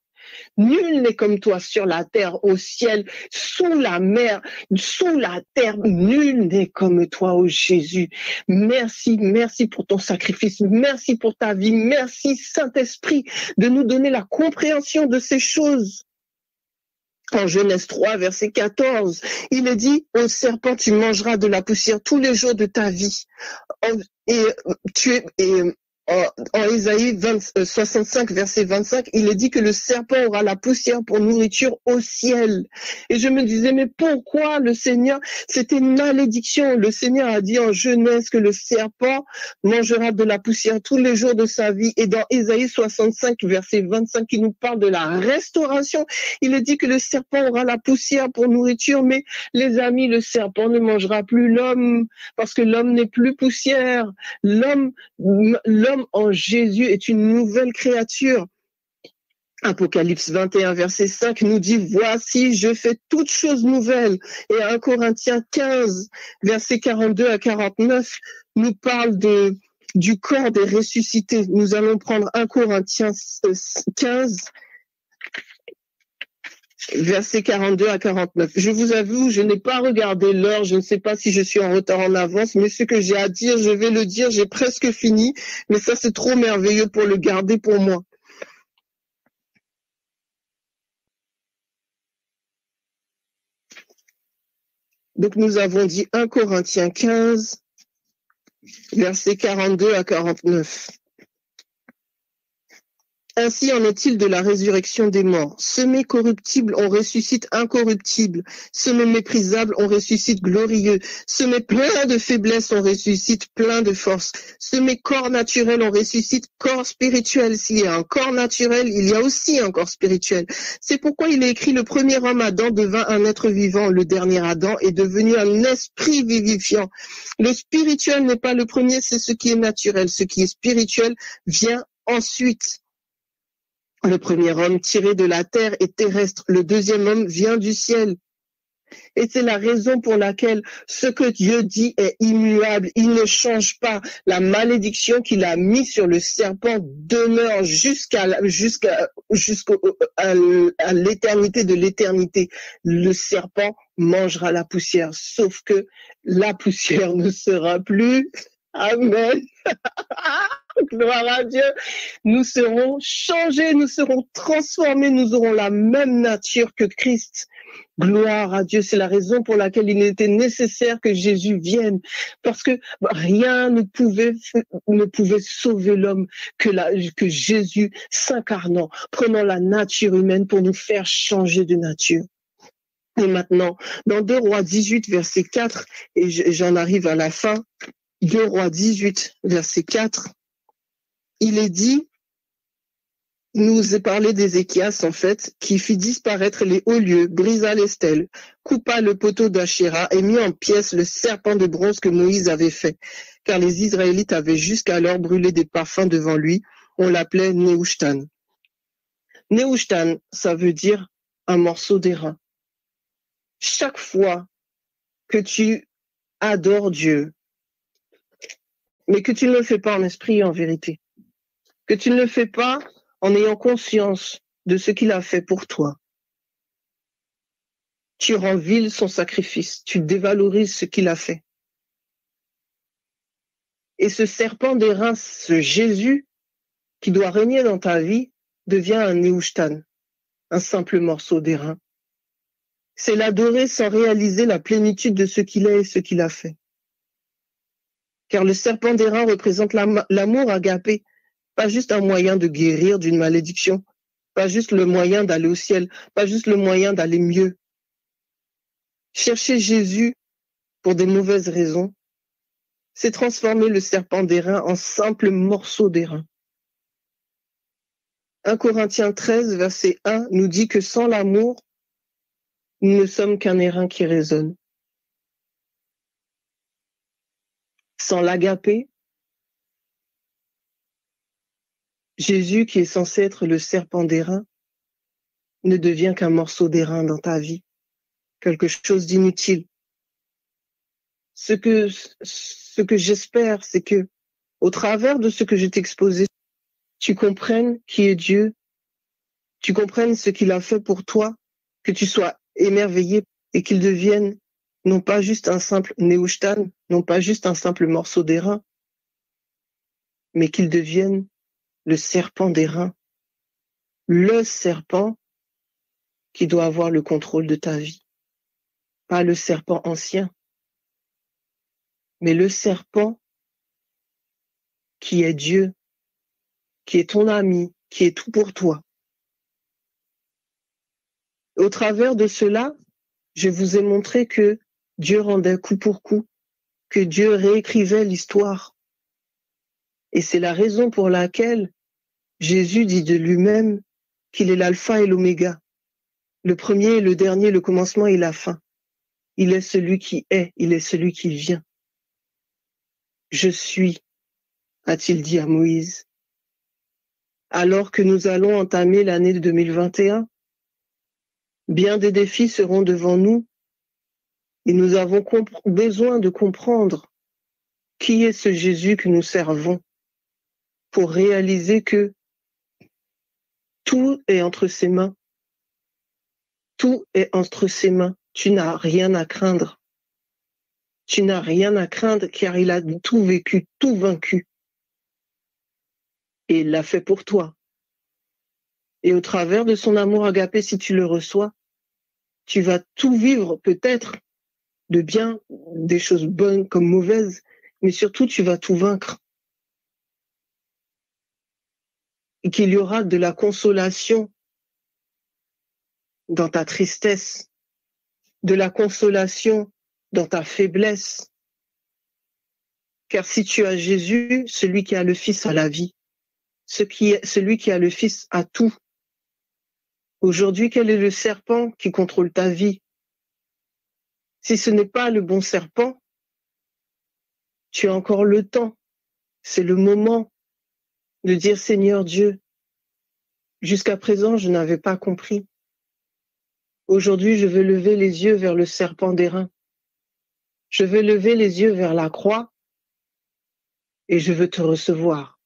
Nul n'est comme toi sur la terre, au ciel, sous la mer, sous la terre. Nul n'est comme toi, ô Jésus. Merci, merci pour ton sacrifice. Merci pour ta vie. Merci, Saint-Esprit, de nous donner la compréhension de ces choses en Genèse 3, verset 14, il est dit, au serpent, tu mangeras de la poussière tous les jours de ta vie. Et tu es, en, en Ésaïe 20, 65, verset 25, il est dit que le serpent aura la poussière pour nourriture au ciel. Et je me disais, mais pourquoi le Seigneur, c'était une malédiction. Le Seigneur a dit en Genèse que le serpent mangera de la poussière tous les jours de sa vie. Et dans Ésaïe 65, verset 25, qui nous parle de la restauration, il est dit que le serpent aura la poussière pour nourriture, mais les amis, le serpent ne mangera plus l'homme parce que l'homme n'est plus poussière. L'homme, l'homme en Jésus est une nouvelle créature. Apocalypse 21, verset 5 nous dit, voici, je fais toutes choses nouvelles. Et 1 Corinthiens 15, verset 42 à 49, nous parle du corps des ressuscités. Nous allons prendre 1 Corinthiens 15, verset 42 à 49. Je vous avoue, je n'ai pas regardé l'heure, je ne sais pas si je suis en retard en avance, mais ce que j'ai à dire, je vais le dire, j'ai presque fini, mais ça c'est trop merveilleux pour le garder pour moi. Donc nous avons dit 1 Corinthiens 15, versets 42 à 49. Ainsi en est-il de la résurrection des morts. Semé corruptible, on ressuscite incorruptible. Semé méprisable, on ressuscite glorieux. Semé plein de faiblesse, on ressuscite plein de force. Semé corps naturel, on ressuscite corps spirituel. S'il y a un corps naturel, il y a aussi un corps spirituel. C'est pourquoi il est écrit le premier homme Adam devint un être vivant, le dernier Adam est devenu un esprit vivifiant. Le spirituel n'est pas le premier, c'est ce qui est naturel. Ce qui est spirituel vient ensuite. Le premier homme tiré de la terre est terrestre. Le deuxième homme vient du ciel. Et c'est la raison pour laquelle ce que Dieu dit est immuable. Il ne change pas. La malédiction qu'il a mis sur le serpent demeure jusqu'à jusqu'à jusqu'à l'éternité de l'éternité. Le serpent mangera la poussière, sauf que la poussière ne sera plus. Amen. (laughs) (laughs) Gloire à Dieu. Nous serons changés, nous serons transformés, nous aurons la même nature que Christ. Gloire à Dieu. C'est la raison pour laquelle il était nécessaire que Jésus vienne. Parce que rien ne pouvait, ne pouvait sauver l'homme que, que Jésus s'incarnant, prenant la nature humaine pour nous faire changer de nature. Et maintenant, dans 2 Rois 18, verset 4, et j'en arrive à la fin, 2 Rois 18, verset 4, il est dit, nous est parlé d'Ézéchias, en fait, qui fit disparaître les hauts lieux, brisa les stèles, coupa le poteau d'Achéra et mit en pièces le serpent de bronze que Moïse avait fait. Car les Israélites avaient jusqu'alors brûlé des parfums devant lui. On l'appelait Nehushtan. Nehushtan, ça veut dire un morceau d'airain. Chaque fois que tu adores Dieu, mais que tu ne le fais pas en esprit et en vérité, que tu ne le fais pas en ayant conscience de ce qu'il a fait pour toi. Tu rends vil son sacrifice, tu dévalorises ce qu'il a fait. Et ce serpent d'airain, ce Jésus qui doit régner dans ta vie, devient un néouchtan, un simple morceau d'airain. C'est l'adorer sans réaliser la plénitude de ce qu'il est et ce qu'il a fait. Car le serpent d'airain représente l'amour agapé, pas juste un moyen de guérir d'une malédiction, pas juste le moyen d'aller au ciel, pas juste le moyen d'aller mieux. Chercher Jésus pour des mauvaises raisons, c'est transformer le serpent d'airain en simple morceau d'airain. 1 Corinthiens 13, verset 1 nous dit que sans l'amour, nous ne sommes qu'un airain qui résonne. Sans l'agapé, Jésus, qui est censé être le serpent d'airain, ne devient qu'un morceau d'airain dans ta vie, quelque chose d'inutile. Ce que, j'espère, c'est que, au travers de ce que je exposé, tu comprennes qui est Dieu, tu comprennes ce qu'il a fait pour toi, que tu sois émerveillé et qu'il devienne non pas juste un simple néouchtan, non pas juste un simple morceau d'airain, mais qu'il devienne le serpent d'airain, le serpent qui doit avoir le contrôle de ta vie, pas le serpent ancien, mais le serpent qui est Dieu, qui est ton ami, qui est tout pour toi. Au travers de cela, je vous ai montré que Dieu rendait coup pour coup, que Dieu réécrivait l'histoire. Et c'est la raison pour laquelle Jésus dit de lui-même qu'il est l'alpha et l'oméga, le premier et le dernier, le commencement et la fin. Il est celui qui est, il est celui qui vient. Je suis, a-t-il dit à Moïse. Alors que nous allons entamer l'année de 2021, bien des défis seront devant nous et nous avons besoin de comprendre qui est ce Jésus que nous servons pour réaliser que tout est entre ses mains. Tout est entre ses mains. Tu n'as rien à craindre. Tu n'as rien à craindre car il a tout vécu, tout vaincu. Et il l'a fait pour toi. Et au travers de son amour agapé, si tu le reçois, tu vas tout vivre peut-être de bien, des choses bonnes comme mauvaises, mais surtout tu vas tout vaincre. Et qu'il y aura de la consolation dans ta tristesse, de la consolation dans ta faiblesse. Car si tu as Jésus, celui qui a le Fils a la vie. Ce qui est, celui qui a le Fils a tout. Aujourd'hui, quel est le serpent qui contrôle ta vie? Si ce n'est pas le bon serpent, tu as encore le temps. C'est le moment de dire Seigneur Dieu, jusqu'à présent, je n'avais pas compris. Aujourd'hui, je veux lever les yeux vers le serpent d'airain. Je veux lever les yeux vers la croix et je veux te recevoir.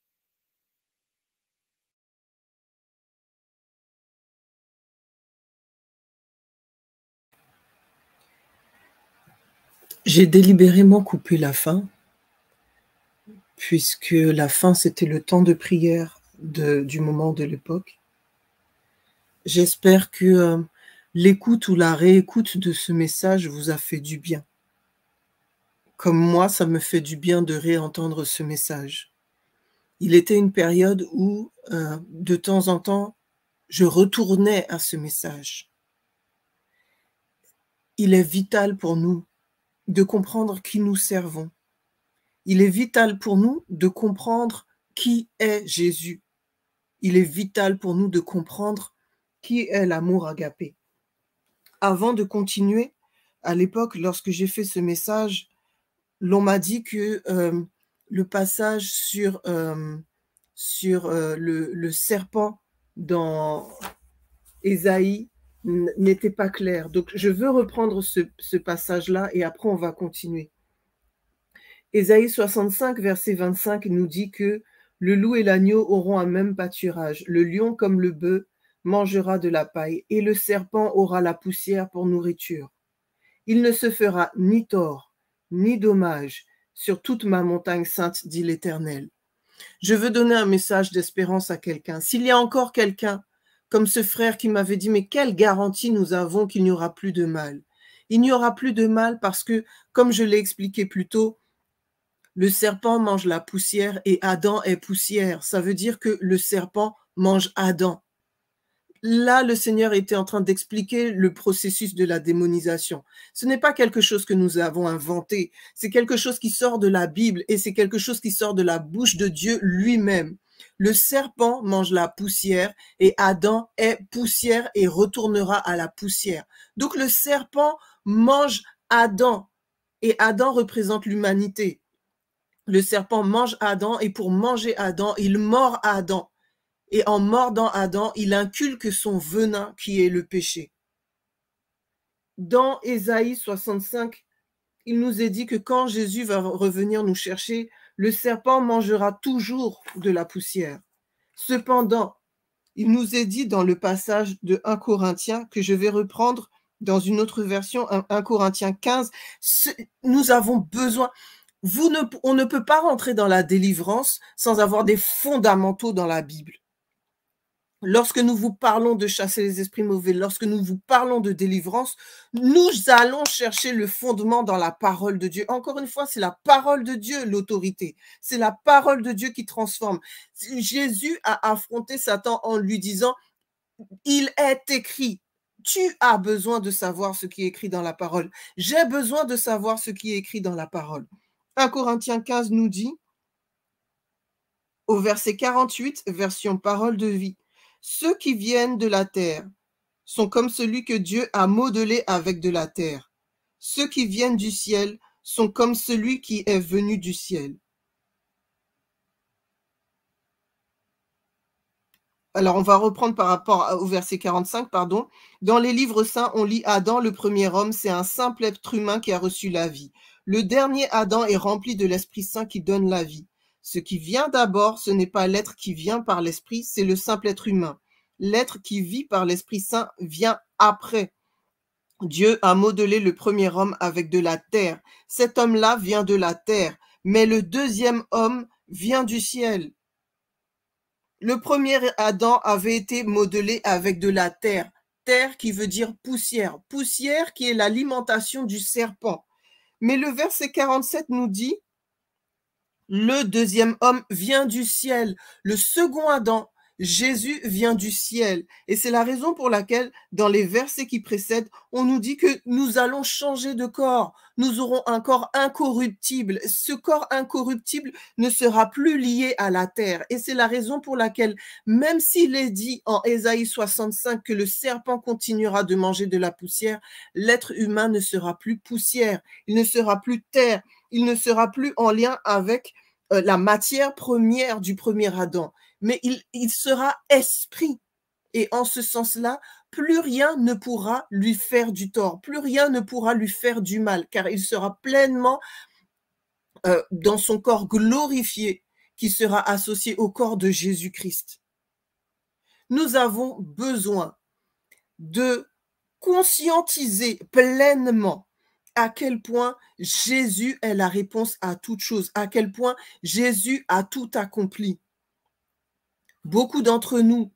J'ai délibérément coupé la fin, puisque la fin, c'était le temps de prière du moment de l'époque. J'espère que euh, l'écoute ou la réécoute de ce message vous a fait du bien. Comme moi, ça me fait du bien de réentendre ce message. Il était une période où, euh, de temps en temps, je retournais à ce message. Il est vital pour nous de comprendre qui nous servons. Il est vital pour nous de comprendre qui est Jésus. Il est vital pour nous de comprendre qui est l'amour agapé avant de continuer, à l'époque, lorsque j'ai fait ce message, l'on m'a dit que euh, le passage sur, euh, sur euh, le, serpent dans Ésaïe n'était pas clair. Donc, je veux reprendre ce, ce passage-là et après, on va continuer. Ésaïe 65, verset 25, nous dit que le loup et l'agneau auront un même pâturage, le lion comme le bœuf mangera de la paille, et le serpent aura la poussière pour nourriture. Il ne se fera ni tort, ni dommage sur toute ma montagne sainte, dit l'Éternel. Je veux donner un message d'espérance à quelqu'un. S'il y a encore quelqu'un, comme ce frère qui m'avait dit, mais quelle garantie nous avons qu'il n'y aura plus de mal? Il n'y aura plus de mal parce que, comme je l'ai expliqué plus tôt, le serpent mange la poussière et Adam est poussière. Ça veut dire que le serpent mange Adam là, le Seigneur était en train d'expliquer le processus de la démonisation. Ce n'est pas quelque chose que nous avons inventé, c'est quelque chose qui sort de la Bible et c'est quelque chose qui sort de la bouche de Dieu lui-même. Le serpent mange la poussière et Adam est poussière et retournera à la poussière. Donc le serpent mange Adam et Adam représente l'humanité. Le serpent mange Adam et pour manger Adam, il mord Adam et en mordant Adam, il inculque son venin qui est le péché. Dans Ésaïe 65, il nous est dit que quand Jésus va revenir nous chercher, le serpent mangera toujours de la poussière. Cependant, il nous est dit dans le passage de 1 Corinthiens, que je vais reprendre dans une autre version, 1 Corinthiens 15, nous avons besoin, on ne peut pas rentrer dans la délivrance sans avoir des fondamentaux dans la Bible lorsque nous vous parlons de chasser les esprits mauvais, lorsque nous vous parlons de délivrance, nous allons chercher le fondement dans la parole de Dieu. Encore une fois, c'est la parole de Dieu, l'autorité. C'est la parole de Dieu qui transforme. Jésus a affronté Satan en lui disant, il est écrit, tu as besoin de savoir ce qui est écrit dans la parole. J'ai besoin de savoir ce qui est écrit dans la parole. 1 Corinthiens 15 nous dit, au verset 48, version parole de vie, ceux qui viennent de la terre sont comme celui que Dieu a modelé avec de la terre. Ceux qui viennent du ciel sont comme celui qui est venu du ciel. Alors, on va reprendre par rapport au verset 45, pardon. Dans les livres saints, on lit Adam, le premier homme, c'est un simple être humain qui a reçu la vie. Le dernier Adam est rempli de l'Esprit Saint qui donne la vie. Ce qui vient d'abord, ce n'est pas l'être qui vient par l'Esprit, c'est le simple être humain. L'être qui vit par l'Esprit Saint vient après. Dieu a modelé le premier homme avec de la terre. Cet homme-là vient de la terre, mais le deuxième homme vient du ciel. Le premier Adam avait été modelé avec de la terre. Terre qui veut dire poussière. Poussière qui est l'alimentation du serpent. Mais le verset 47 nous dit, le deuxième homme vient du ciel. Le second Adam Jésus vient du ciel. Et c'est la raison pour laquelle, dans les versets qui précèdent, on nous dit que nous allons changer de corps. Nous aurons un corps incorruptible. Ce corps incorruptible ne sera plus lié à la terre. Et c'est la raison pour laquelle, même s'il est dit en Ésaïe 65 que le serpent continuera de manger de la poussière, l'être humain ne sera plus poussière. Il ne sera plus terre. Il ne sera plus en lien avec euh, la matière première du premier Adam mais il, sera esprit. Et en ce sens-là, plus rien ne pourra lui faire du tort, plus rien ne pourra lui faire du mal, car il sera pleinement euh, dans son corps glorifié qui sera associé au corps de Jésus-Christ. Nous avons besoin de conscientiser pleinement à quel point Jésus est la réponse à toute chose, à quel point Jésus a tout accompli. Beaucoup d'entre nous,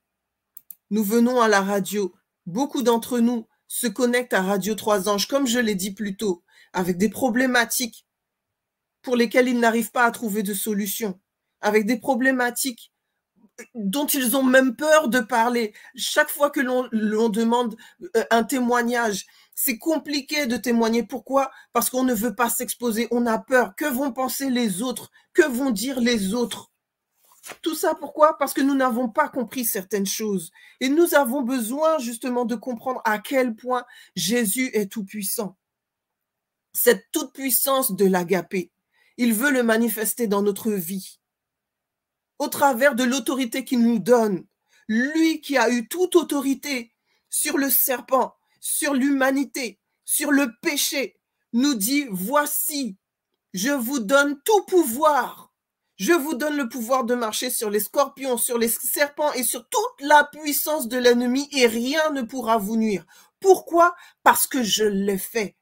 nous venons à la radio. Beaucoup d'entre nous se connectent à Radio Trois Anges, comme je l'ai dit plus tôt, avec des problématiques pour lesquelles ils n'arrivent pas à trouver de solution, avec des problématiques dont ils ont même peur de parler. Chaque fois que l'on demande euh, un témoignage, c'est compliqué de témoigner. Pourquoi? Parce qu'on ne veut pas s'exposer, on a peur. Que vont penser les autres? Que vont dire les autres? Tout ça pourquoi? Parce que nous n'avons pas compris certaines choses. Et nous avons besoin justement de comprendre à quel point Jésus est tout-puissant. Cette toute-puissance de l'agapé, il veut le manifester dans notre vie. Au travers de l'autorité qu'il nous donne. Lui qui a eu toute autorité sur le serpent, sur l'humanité, sur le péché, nous dit, voici, je vous donne tout pouvoir je vous donne le pouvoir de marcher sur les scorpions, sur les serpents et sur toute la puissance de l'ennemi et rien ne pourra vous nuire. Pourquoi? Parce que je l'ai fait.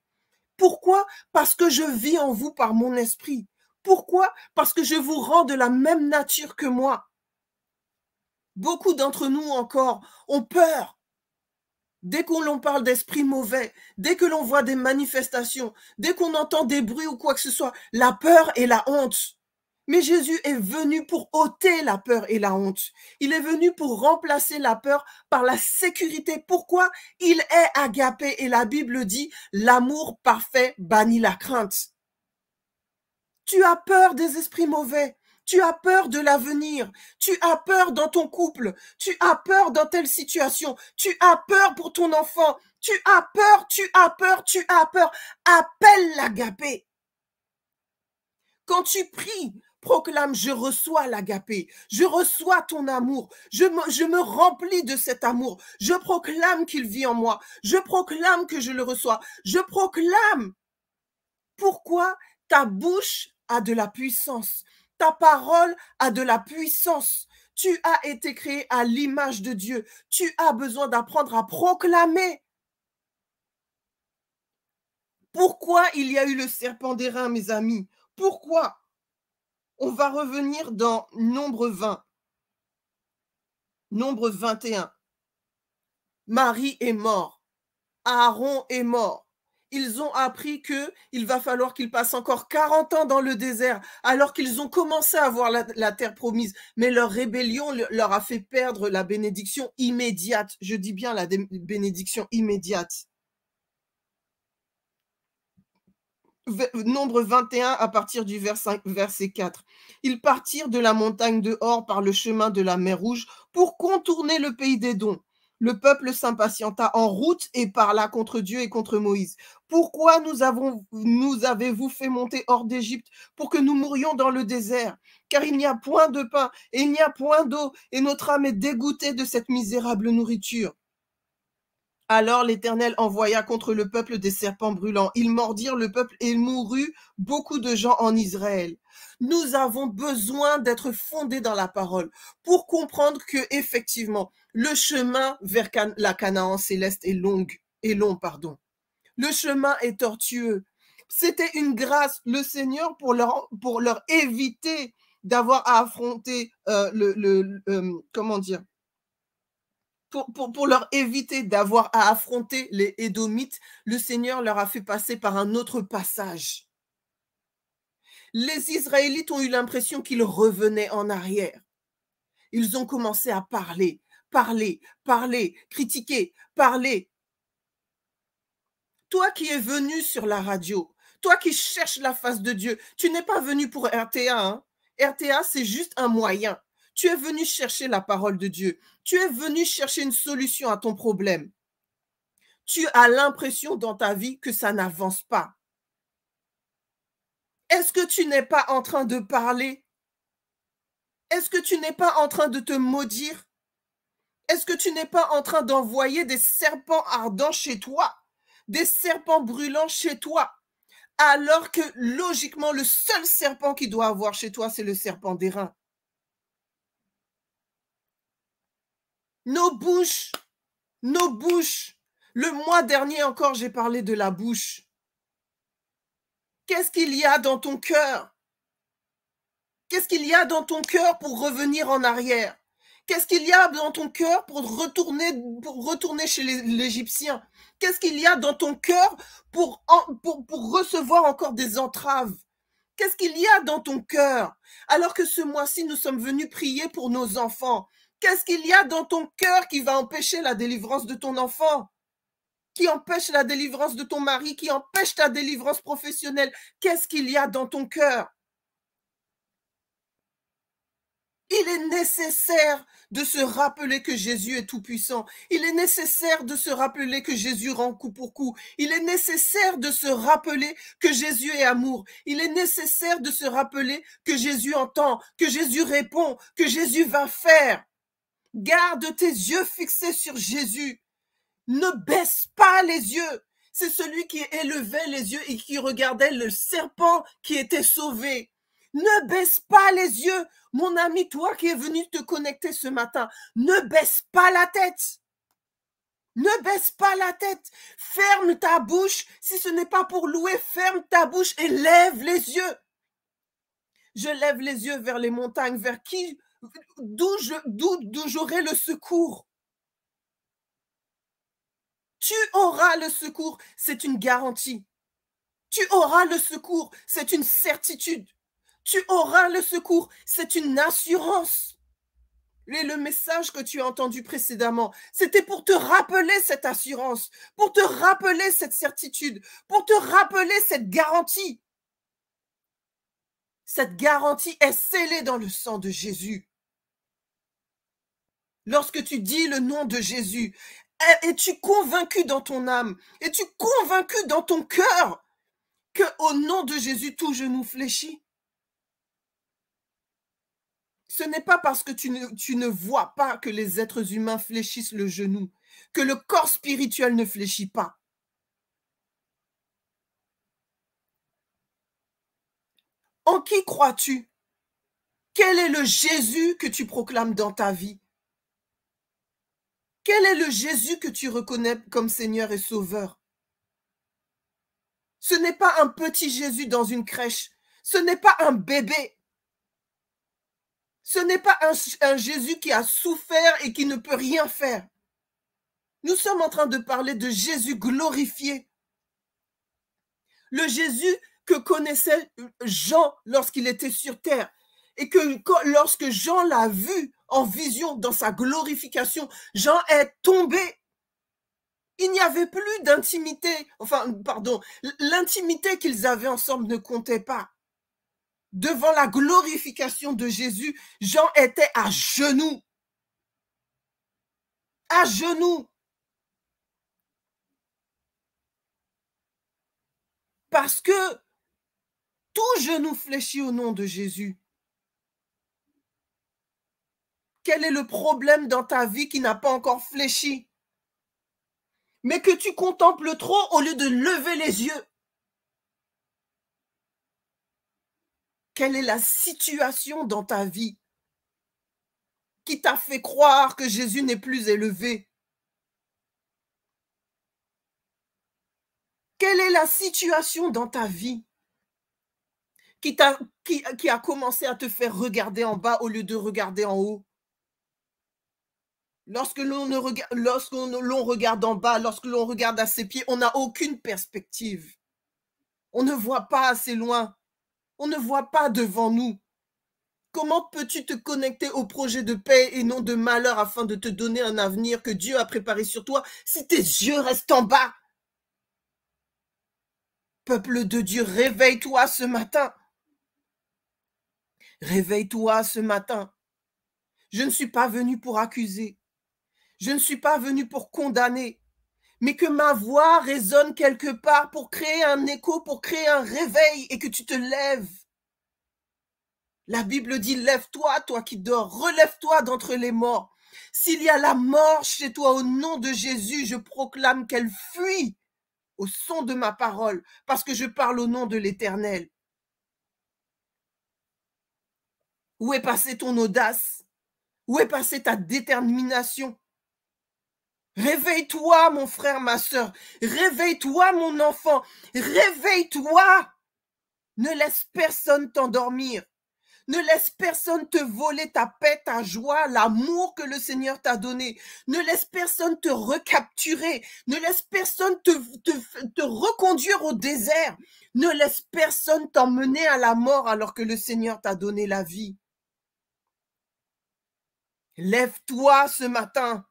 Pourquoi? Parce que je vis en vous par mon esprit. Pourquoi? Parce que je vous rends de la même nature que moi. Beaucoup d'entre nous encore ont peur. Dès qu'on l'on parle d'esprit mauvais, dès que l'on voit des manifestations, dès qu'on entend des bruits ou quoi que ce soit, la peur et la honte. Mais Jésus est venu pour ôter la peur et la honte. Il est venu pour remplacer la peur par la sécurité. Pourquoi? Il est agapé et la Bible dit l'amour parfait bannit la crainte. Tu as peur des esprits mauvais. Tu as peur de l'avenir. Tu as peur dans ton couple. Tu as peur dans telle situation. Tu as peur pour ton enfant. Tu as peur, tu as peur, tu as peur. Appelle l'agapé. Quand tu pries, proclame, je reçois l'agapé, je reçois ton amour, je me, je me remplis de cet amour, je proclame qu'il vit en moi, je proclame que je le reçois, je proclame. Pourquoi ta bouche a de la puissance, ta parole a de la puissance. Tu as été créé à l'image de Dieu. Tu as besoin d'apprendre à proclamer. Pourquoi il y a eu le serpent d'airain, mes amis? Pourquoi? On va revenir dans Nombre 20. Nombre 21. Marie est mort. Aaron est mort ils ont appris que il va falloir qu'ils passent encore 40 ans dans le désert, alors qu'ils ont commencé à voir la, terre promise. Mais leur rébellion leur a fait perdre la bénédiction immédiate. Je dis bien la bénédiction immédiate. Nombre 21 à partir du verset 4. Ils partirent de la montagne de Hor par le chemin de la mer Rouge pour contourner le pays des dons le peuple s'impatienta en route et parla contre Dieu et contre Moïse. Pourquoi nous, avez-vous fait monter hors d'Égypte pour que nous mourions dans le désert? Car il n'y a point de pain et il n'y a point d'eau, et notre âme est dégoûtée de cette misérable nourriture. Alors l'Éternel envoya contre le peuple des serpents brûlants. Ils mordirent le peuple et mourut beaucoup de gens en Israël. Nous avons besoin d'être fondés dans la parole pour comprendre que effectivement le chemin vers la Canaan céleste est long, est long, pardon. Le chemin est tortueux. C'était une grâce, le Seigneur, pour leur, pour leur éviter d'avoir à affronter euh, le, euh, comment dire, pour, leur éviter d'avoir à affronter les Édomites, le Seigneur leur a fait passer par un autre passage. Les Israélites ont eu l'impression qu'ils revenaient en arrière. Ils ont commencé à parler, parler, parler, critiquer, parler. Toi qui es venu sur la radio, toi qui cherches la face de Dieu, tu n'es pas venu pour RTA. Hein. RTA, c'est juste un moyen. Tu es venu chercher la parole de Dieu. Tu es venu chercher une solution à ton problème. Tu as l'impression dans ta vie que ça n'avance pas. Est-ce que tu n'es pas en train de parler? Est-ce que tu n'es pas en train de te maudire? Est-ce que tu n'es pas en train d'envoyer des serpents ardents chez toi? Des serpents brûlants chez toi? Alors que logiquement, le seul serpent qui doit avoir chez toi, c'est le serpent d'airain. Nos bouches, nos bouches. Le mois dernier encore, j'ai parlé de la bouche. Qu'est-ce qu'il y a dans ton cœur? Qu'est-ce qu'il y a dans ton cœur pour revenir en arrière? Qu'est-ce qu'il y a dans ton cœur pour retourner, pour retourner chez l'Égyptien? Qu'est-ce qu'il y a dans ton cœur pour, pour, pour recevoir encore des entraves? Qu'est-ce qu'il y a dans ton cœur? Alors que ce mois-ci, nous sommes venus prier pour nos enfants. Qu'est-ce qu'il y a dans ton cœur qui va empêcher la délivrance de ton enfant? Qui empêche la délivrance de ton mari? Qui empêche ta délivrance professionnelle? Qu'est-ce qu'il y a dans ton cœur? Il est nécessaire de se rappeler que Jésus est tout-puissant. Il est nécessaire de se rappeler que Jésus rend coup pour coup. Il est nécessaire de se rappeler que Jésus est amour. Il est nécessaire de se rappeler que Jésus entend, que Jésus répond, que Jésus va faire. Garde tes yeux fixés sur Jésus. Ne baisse pas les yeux. C'est celui qui élevait les yeux et qui regardait le serpent qui était sauvé. Ne baisse pas les yeux. Mon ami, toi qui es venu te connecter ce matin, ne baisse pas la tête. Ne baisse pas la tête. Ferme ta bouche. Si ce n'est pas pour louer, ferme ta bouche et lève les yeux. Je lève les yeux vers les montagnes. Vers qui d'où j'aurai le secours. Tu auras le secours, c'est une garantie. Tu auras le secours, c'est une certitude. Tu auras le secours, c'est une assurance. Et le message que tu as entendu précédemment, c'était pour te rappeler cette assurance, pour te rappeler cette certitude, pour te rappeler cette garantie. Cette garantie est scellée dans le sang de Jésus. Lorsque tu dis le nom de Jésus, es-tu convaincu dans ton âme? Es-tu convaincu dans ton cœur que au nom de Jésus, tout genou fléchit? Ce n'est pas parce que tu ne, tu ne vois pas que les êtres humains fléchissent le genou, que le corps spirituel ne fléchit pas. En qui crois-tu? Quel est le Jésus que tu proclames dans ta vie? Quel est le Jésus que tu reconnais comme Seigneur et Sauveur? Ce n'est pas un petit Jésus dans une crèche. Ce n'est pas un bébé. Ce n'est pas un, Jésus qui a souffert et qui ne peut rien faire. Nous sommes en train de parler de Jésus glorifié. Le Jésus que connaissait Jean lorsqu'il était sur terre. Et que lorsque Jean l'a vu en vision dans sa glorification, Jean est tombé. Il n'y avait plus d'intimité. Enfin, pardon, l'intimité qu'ils avaient ensemble ne comptait pas. Devant la glorification de Jésus, Jean était à genoux. À genoux. Parce que tout genou fléchit au nom de Jésus. Quel est le problème dans ta vie qui n'a pas encore fléchi? Mais que tu contemples trop au lieu de lever les yeux. Quelle est la situation dans ta vie qui t'a fait croire que Jésus n'est plus élevé? Quelle est la situation dans ta vie qui, a, commencé à te faire regarder en bas au lieu de regarder en haut? Lorsque l'on regarde, lorsque l'on regarde en bas, lorsque l'on regarde à ses pieds, on n'a aucune perspective. On ne voit pas assez loin. On ne voit pas devant nous. Comment peux-tu te connecter au projet de paix et non de malheur afin de te donner un avenir que Dieu a préparé sur toi si tes yeux restent en bas? Peuple de Dieu, réveille-toi ce matin. Réveille-toi ce matin. Je ne suis pas venu pour accuser. Je ne suis pas venu pour condamner. Mais que ma voix résonne quelque part pour créer un écho, pour créer un réveil et que tu te lèves. La Bible dit, lève-toi, toi qui dors, relève-toi d'entre les morts. S'il y a la mort chez toi au nom de Jésus, je proclame qu'elle fuit au son de ma parole, parce que je parle au nom de l'Éternel. Où est passée ton audace? Où est passée ta détermination? Réveille-toi, mon frère, ma soeur. Réveille-toi, mon enfant. Réveille-toi. Ne laisse personne t'endormir. Ne laisse personne te voler ta paix, ta joie, l'amour que le Seigneur t'a donné. Ne laisse personne te recapturer. Ne laisse personne te, te, reconduire au désert. Ne laisse personne t'emmener à la mort alors que le Seigneur t'a donné la vie. Lève-toi ce matin.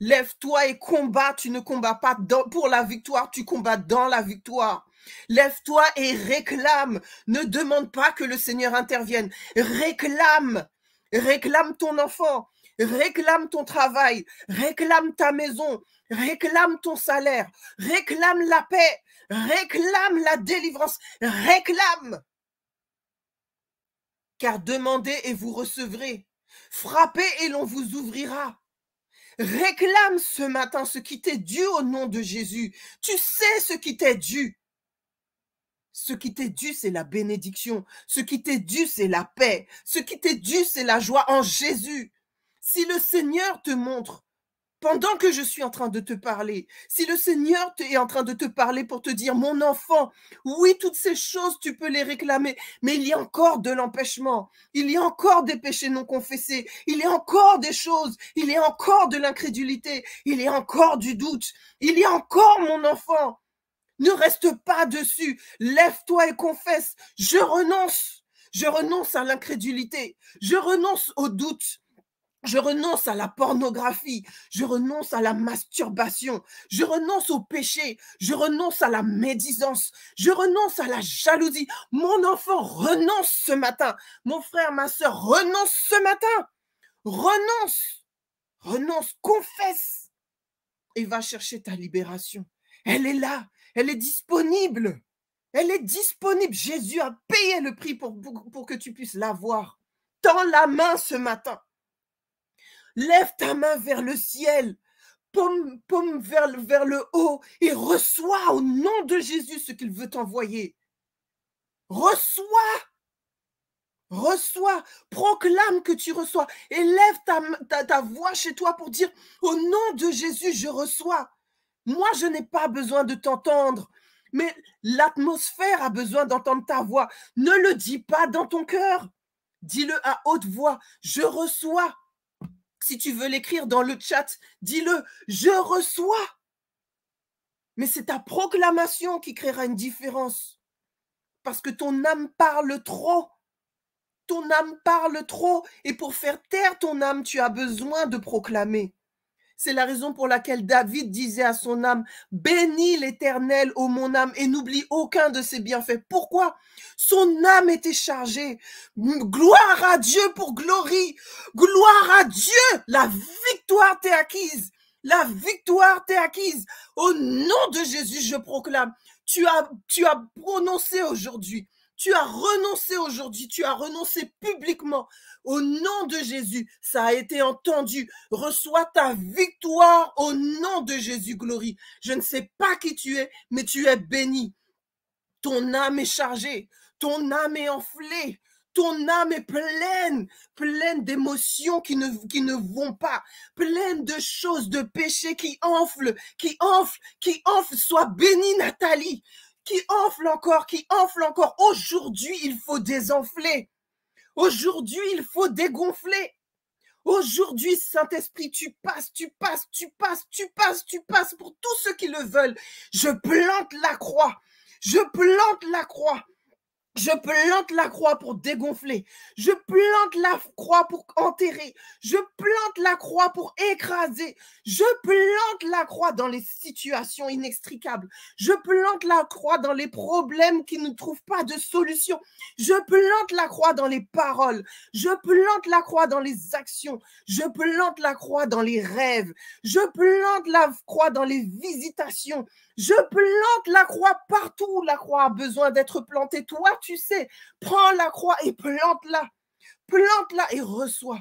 Lève-toi et combat. Tu ne combats pas pour la victoire, tu combats dans la victoire. Lève-toi et réclame. Ne demande pas que le Seigneur intervienne. Réclame. Réclame ton enfant. Réclame ton travail. Réclame ta maison. Réclame ton salaire. Réclame la paix. Réclame la délivrance. Réclame. Car demandez et vous recevrez. Frappez et l'on vous ouvrira. Réclame ce matin ce qui t'est dû au nom de Jésus. Tu sais ce qui t'est dû. Ce qui t'est dû, c'est la bénédiction. Ce qui t'est dû, c'est la paix. Ce qui t'est dû, c'est la joie en Jésus. Si le Seigneur te montre, pendant que je suis en train de te parler, si le Seigneur est en train de te parler pour te dire, mon enfant, oui, toutes ces choses, tu peux les réclamer, mais il y a encore de l'empêchement, il y a encore des péchés non confessés, il y a encore des choses, il y a encore de l'incrédulité, il y a encore du doute, il y a encore, mon enfant, ne reste pas dessus. Lève-toi et confesse. Je renonce. Je renonce à l'incrédulité. Je renonce au doute. Je renonce à la pornographie, je renonce à la masturbation, je renonce au péché, je renonce à la médisance, je renonce à la jalousie. Mon enfant renonce ce matin, mon frère, ma soeur, renonce ce matin, renonce, renonce, confesse et va chercher ta libération. Elle est là, elle est disponible. Elle est disponible. Jésus a payé le prix pour, pour, que tu puisses l'avoir. Tends la main ce matin. Lève ta main vers le ciel. Pomme vers, vers le haut et reçois au nom de Jésus ce qu'il veut t'envoyer. Reçois. Reçois, proclame que tu reçois, élève ta, ta, ta voix chez toi pour dire au nom de Jésus, je reçois. Moi, je n'ai pas besoin de t'entendre, mais l'atmosphère a besoin d'entendre ta voix. Ne le dis pas dans ton cœur. Dis-le à haute voix. Je reçois. Si tu veux l'écrire dans le chat, dis-le. Je reçois. Mais c'est ta proclamation qui créera une différence. Parce que ton âme parle trop. Ton âme parle trop. Et pour faire taire ton âme, tu as besoin de proclamer. C'est la raison pour laquelle David disait à son âme, bénis l'Éternel, ô mon âme, et n'oublie aucun de ses bienfaits. Pourquoi? Son âme était chargée. Gloire à Dieu pour glorie. Gloire à Dieu. La victoire t'est acquise. La victoire t'est acquise. Au nom de Jésus, je proclame. Tu as, tu as prononcé aujourd'hui. Tu as renoncé aujourd'hui. Tu as renoncé publiquement. Au nom de Jésus, ça a été entendu. Reçois ta victoire au nom de Jésus, glorie. Je ne sais pas qui tu es, mais tu es béni. Ton âme est chargée. Ton âme est enflée. Ton âme est pleine, pleine d'émotions qui ne, qui ne vont pas, pleine de choses, de péchés qui enflent, qui enflent, qui enflent. Sois bénie, Nathalie, qui enfle encore, qui enfle encore. Aujourd'hui, il faut désenfler. Aujourd'hui, il faut dégonfler. Aujourd'hui, Saint-Esprit, tu passes, tu passes, tu passes, tu passes, tu passes pour tous ceux qui le veulent. Je plante la croix. Je plante la croix. Je plante la croix pour dégonfler. Je plante la croix pour enterrer. Je plante la croix pour écraser. Je plante la croix dans les situations inextricables. Je plante la croix dans les problèmes qui ne trouvent pas de solution. Je plante la croix dans les paroles. Je plante la croix dans les actions. Je plante la croix dans les rêves. Je plante la croix dans les visitations. Je plante la croix partout. La croix a besoin d'être plantée. Toi, tu sais, prends la croix et plante-la. Plante-la et reçois.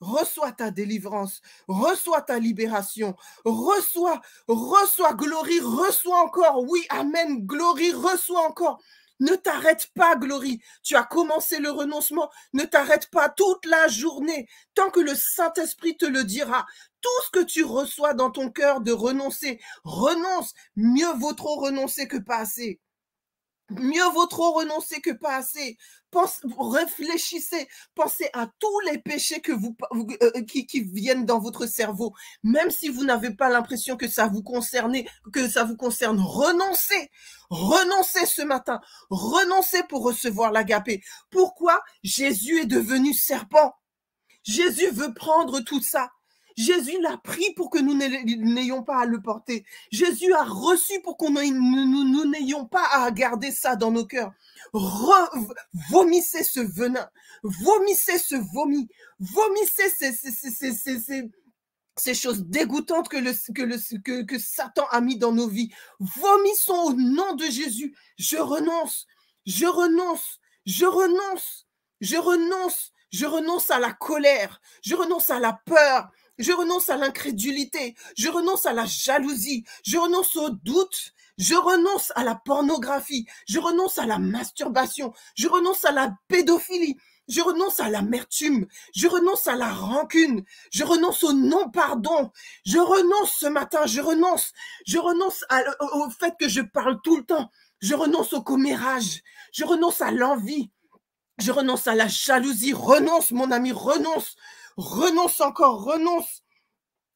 Reçois ta délivrance, reçois ta libération, reçois, reçois, glorie, reçois encore. Oui, Amen, glorie, reçois encore. Ne t'arrête pas, Glory. Tu as commencé le renoncement. Ne t'arrête pas toute la journée tant que le Saint-Esprit te le dira. Tout ce que tu reçois dans ton cœur de renoncer, renonce. Mieux vaut trop renoncer que pas assez. Mieux vaut trop renoncer que pas assez. Pense, réfléchissez, pensez à tous les péchés que vous, euh, qui, qui, viennent dans votre cerveau, même si vous n'avez pas l'impression que ça vous concerne, que ça vous concerne. Renoncez, renoncez ce matin, renoncez pour recevoir l'agapé. Pourquoi? Jésus est devenu serpent Jésus veut prendre tout ça. Jésus l'a pris pour que nous n'ayons pas à le porter. Jésus a reçu pour qu'on nous n'ayons pas à garder ça dans nos cœurs. vomissez ce venin, vomissez ce vomi, vomissez ces, choses dégoûtantes que Satan a mis dans nos vies. Vomissons au nom de Jésus. Je renonce, je renonce, je renonce, je renonce, je renonce à la colère, je renonce à la peur, je renonce à l'incrédulité. Je renonce à la jalousie. Je renonce au doute. Je renonce à la pornographie. Je renonce à la masturbation. Je renonce à la pédophilie. Je renonce à l'amertume. Je renonce à la rancune. Je renonce au non-pardon. Je renonce ce matin. Je renonce. Je renonce au fait que je parle tout le temps. Je renonce au commérage. Je renonce à l'envie. Je renonce à la jalousie. Renonce, mon ami, renonce. Renonce encore, renonce.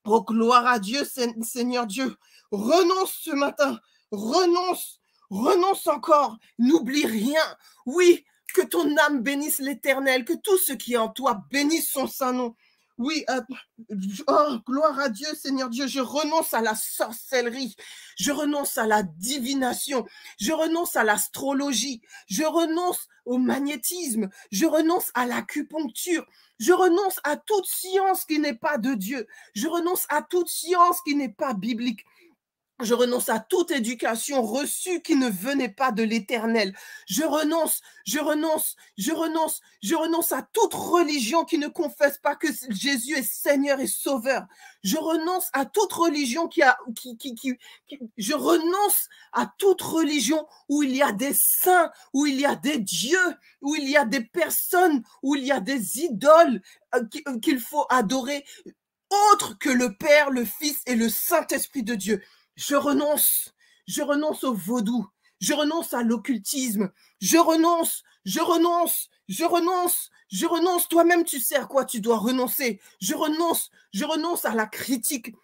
Oh, gloire à Dieu, Seigneur Dieu. Renonce ce matin. Renonce. Renonce encore. N'oublie rien. Oui, que ton âme bénisse l'Éternel, que tout ce qui est en toi bénisse son saint nom. Oui, euh, oh, gloire à Dieu, Seigneur Dieu, je renonce à la sorcellerie, je renonce à la divination, je renonce à l'astrologie, je renonce au magnétisme, je renonce à l'acupuncture, je renonce à toute science qui n'est pas de Dieu, je renonce à toute science qui n'est pas biblique. Je renonce à toute éducation reçue qui ne venait pas de l'éternel. Je renonce, je renonce, je renonce, je renonce à toute religion qui ne confesse pas que Jésus est Seigneur et Sauveur. Je renonce à toute religion qui a, qui, qui, qui, je renonce à toute religion où il y a des saints, où il y a des dieux, où il y a des personnes, où il y a des idoles euh, euh, qu'il faut adorer, autre que le Père, le Fils et le Saint-Esprit de Dieu. Je renonce. Je renonce au vaudou. Je renonce à l'occultisme. Je renonce. Je renonce. Je renonce. Je renonce. Toi-même, tu sais à quoi tu dois renoncer. Je renonce. Je renonce à la critique.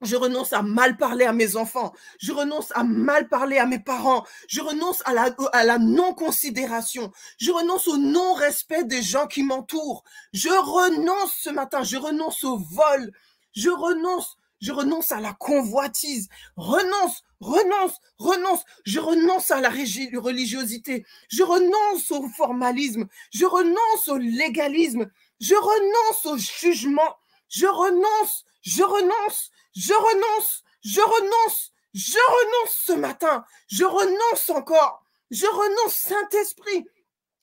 Je renonce à mal parler à mes enfants. Je renonce à mal parler à mes parents. Je renonce à la, à la non-considération. Je renonce au non-respect des gens qui m'entourent. Je renonce ce matin. Je renonce au vol. Je renonce. Je renonce à la convoitise. Renonce, renonce, renonce. Je renonce à la religiosité. Je renonce au formalisme. Je renonce au légalisme. Je renonce au jugement. Je renonce, je renonce, je renonce, je renonce, je renonce ce matin, je renonce encore, je renonce Saint-Esprit.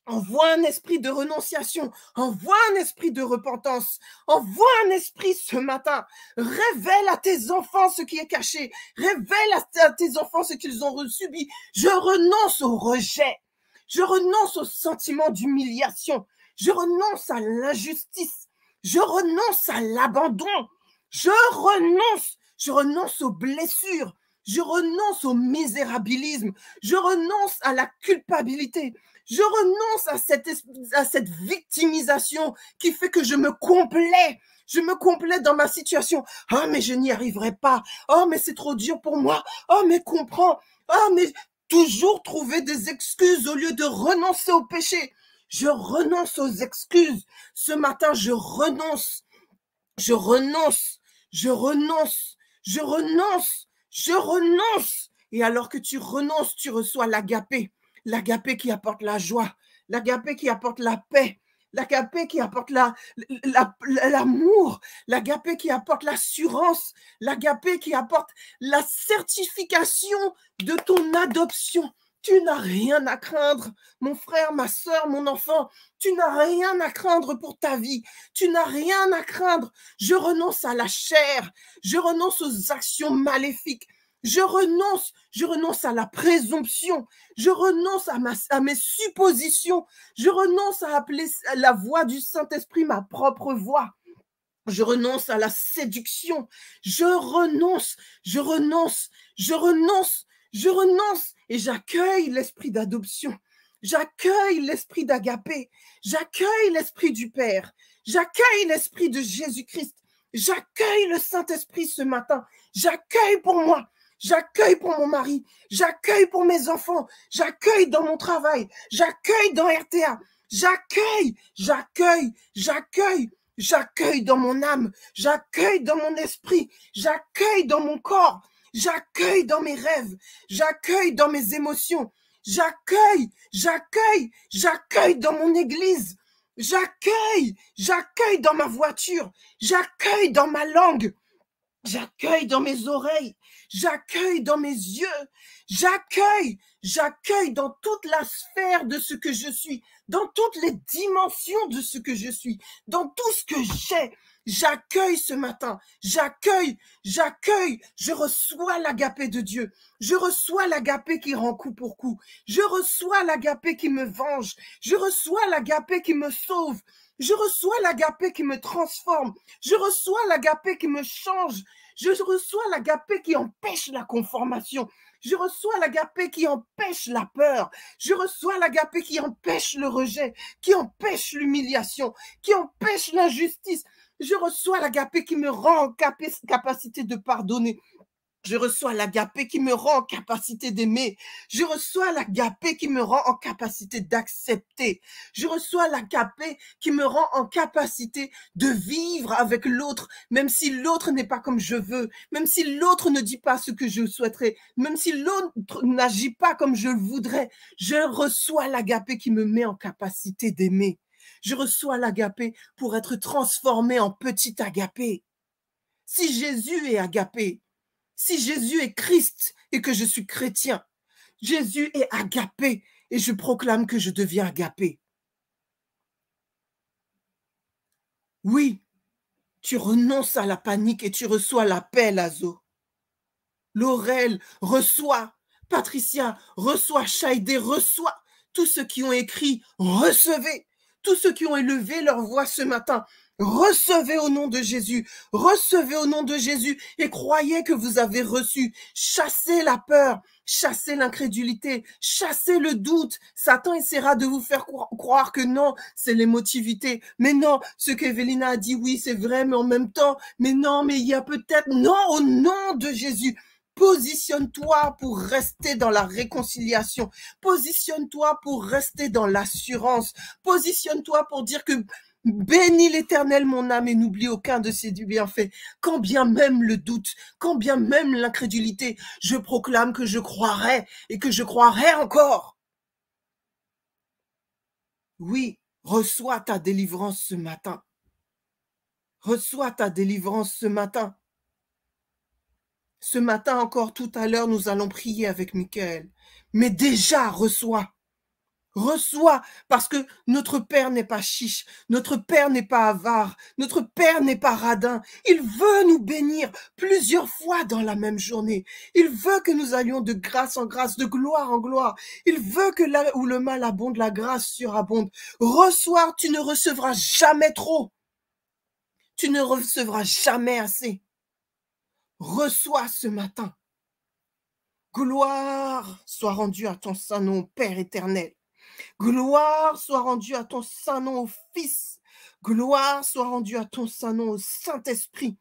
Envoie un esprit de renonciation, envoie un esprit de repentance, envoie un esprit ce matin. Révèle à tes enfants ce qui est caché, révèle à tes enfants ce qu'ils ont subi. Je renonce au rejet, je renonce au sentiment d'humiliation, je renonce à l'injustice, je renonce à l'abandon, je renonce, je renonce aux blessures, je renonce au misérabilisme, je renonce à la culpabilité, je renonce à cette, à cette victimisation qui fait que je me complais. Je me complais dans ma situation. Oh, mais je n'y arriverai pas. Oh, mais c'est trop dur pour moi. Oh, mais comprends. Oh, mais toujours trouver des excuses au lieu de renoncer au péché. Je renonce aux excuses. Ce matin, je renonce. Je renonce je renonce, je renonce, je renonce. Et alors que tu renonces, tu reçois l'agapé, l'agapé qui apporte la joie, l'agapé qui apporte la paix, l'agapé qui apporte l'amour, la, l'agapé qui apporte l'assurance, l'agapé qui apporte la certification de ton adoption. Tu n'as rien à craindre, mon frère, ma soeur, mon enfant. Tu n'as rien à craindre pour ta vie. Tu n'as rien à craindre. Je renonce à la chair. Je renonce aux actions maléfiques. Je renonce, je renonce à la présomption. Je renonce à, mes suppositions. Je renonce à appeler la voix du Saint-Esprit ma propre voix. Je renonce à la séduction. Je renonce, je renonce, je renonce, je renonce et j'accueille l'esprit d'adoption. J'accueille l'esprit d'agapé. J'accueille l'esprit du Père. J'accueille l'esprit de Jésus-Christ. J'accueille le Saint-Esprit ce matin. J'accueille pour moi. J'accueille pour mon mari. J'accueille pour mes enfants. J'accueille dans mon travail. J'accueille dans RTA. J'accueille, j'accueille, j'accueille, j'accueille dans mon âme. J'accueille dans mon esprit. J'accueille dans mon corps. J'accueille dans mes rêves, j'accueille dans mes émotions, j'accueille, j'accueille, j'accueille dans mon église, j'accueille, j'accueille dans ma voiture, j'accueille dans ma langue, j'accueille dans mes oreilles, j'accueille dans mes yeux, j'accueille, j'accueille dans toute la sphère de ce que je suis, dans toutes les dimensions de ce que je suis, dans tout ce que j'ai. J'accueille ce matin, j'accueille, j'accueille, je reçois l'agapé de Dieu, je reçois l'agapé qui rend coup pour coup, je reçois l'agapé qui me venge, je reçois l'agapé qui me sauve, je reçois l'agapé qui me transforme, je reçois l'agapé qui me change, je reçois l'agapé qui empêche la conformation, je reçois l'agapé qui empêche la peur. Je reçois l'agapé qui empêche le rejet, qui empêche l'humiliation, qui empêche l'injustice. Je reçois l'agapé qui me rend en capacité de pardonner. Je reçois l'agapé qui me rend en capacité d'aimer. Je reçois l'agapé qui me rend en capacité d'accepter. Je reçois l'agapé qui me rend en capacité de vivre avec l'autre, même si l'autre n'est pas comme je veux, même si l'autre ne dit pas ce que je souhaiterais, même si l'autre n'agit pas comme je le voudrais. Je reçois l'agapé qui me met en capacité d'aimer. Je reçois l'agapé pour être transformé en petit agapé. Si Jésus est agapé, si Jésus est Christ et que je suis chrétien, Jésus est agapé et je proclame que je deviens agapé. Oui, tu renonces à la panique et tu reçois la paix, Lazo. Laurel reçoit, Patricia reçoit, Chaïdé reçoit, tous ceux qui ont écrit, recevez tous ceux qui ont élevé leur voix ce matin, recevez au nom de Jésus, recevez au nom de Jésus et croyez que vous avez reçu. Chassez la peur, chassez l'incrédulité, chassez le doute. Satan essaiera de vous faire croire que non, c'est l'émotivité. Mais non, ce qu'Evelina a dit, oui, c'est vrai, mais en même temps, mais non, mais il y a peut-être, non, au nom de Jésus. Positionne-toi pour rester dans la réconciliation. Positionne-toi pour rester dans l'assurance. Positionne-toi pour dire que Bénis l'Éternel, mon âme, et n'oublie aucun de ses bienfaits. Quand bien même le doute, quand bien même l'incrédulité, je proclame que je croirai et que je croirai encore. Oui, reçois ta délivrance ce matin. Reçois ta délivrance ce matin. Ce matin encore, tout à l'heure, nous allons prier avec Michael. Mais déjà, reçois. Reçois, parce que notre Père n'est pas chiche, notre Père n'est pas avare, notre Père n'est pas radin. Il veut nous bénir plusieurs fois dans la même journée. Il veut que nous allions de grâce en grâce, de gloire en gloire. Il veut que là où le mal abonde, la grâce surabonde. Reçois, tu ne recevras jamais trop. Tu ne recevras jamais assez. Reçois ce matin. Gloire soit rendue à ton Saint nom, Père éternel. Gloire soit rendue à ton saint nom, au Fils. Gloire soit rendue à ton saint nom, au Saint-Esprit.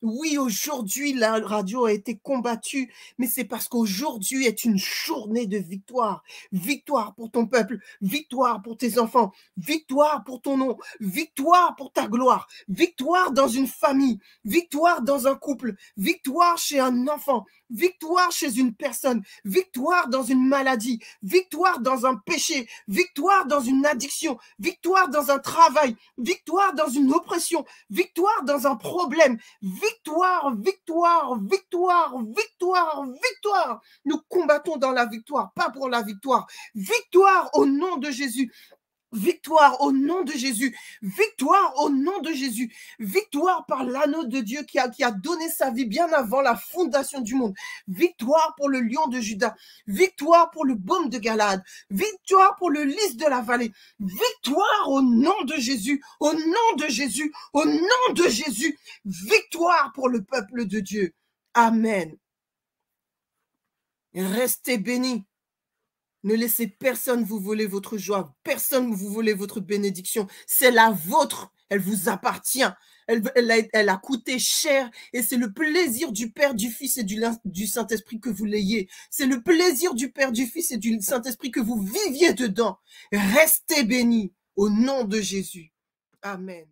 Oui, aujourd'hui, la radio a été combattue, mais c'est parce qu'aujourd'hui est une journée de victoire. Victoire pour ton peuple, victoire pour tes enfants, victoire pour ton nom, victoire pour ta gloire, victoire dans une famille, victoire dans un couple, victoire chez un enfant, victoire chez une personne, victoire dans une maladie, victoire dans un péché, victoire dans une addiction, victoire dans un travail, victoire dans une oppression, victoire dans un problème, victoire, victoire, victoire, victoire, victoire. Nous combattons dans la victoire, pas pour la victoire. Victoire au nom de Jésus. Victoire au nom de Jésus. Victoire au nom de Jésus. Victoire par l'anneau de Dieu qui a, qui a donné sa vie bien avant la fondation du monde. Victoire pour le lion de Judas. Victoire pour le baume de Galade. Victoire pour le lys de la vallée. Victoire au nom de Jésus. Au nom de Jésus. Au nom de Jésus. Victoire pour le peuple de Dieu. Amen. Restez bénis. Ne laissez personne vous voler votre joie, personne vous voler votre bénédiction. C'est la vôtre, elle vous appartient. Elle, a, coûté cher et c'est le plaisir du Père, du Fils et du, du Saint-Esprit que vous l'ayez. C'est le plaisir du Père, du Fils et du Saint-Esprit que vous viviez dedans. Restez bénis au nom de Jésus. Amen.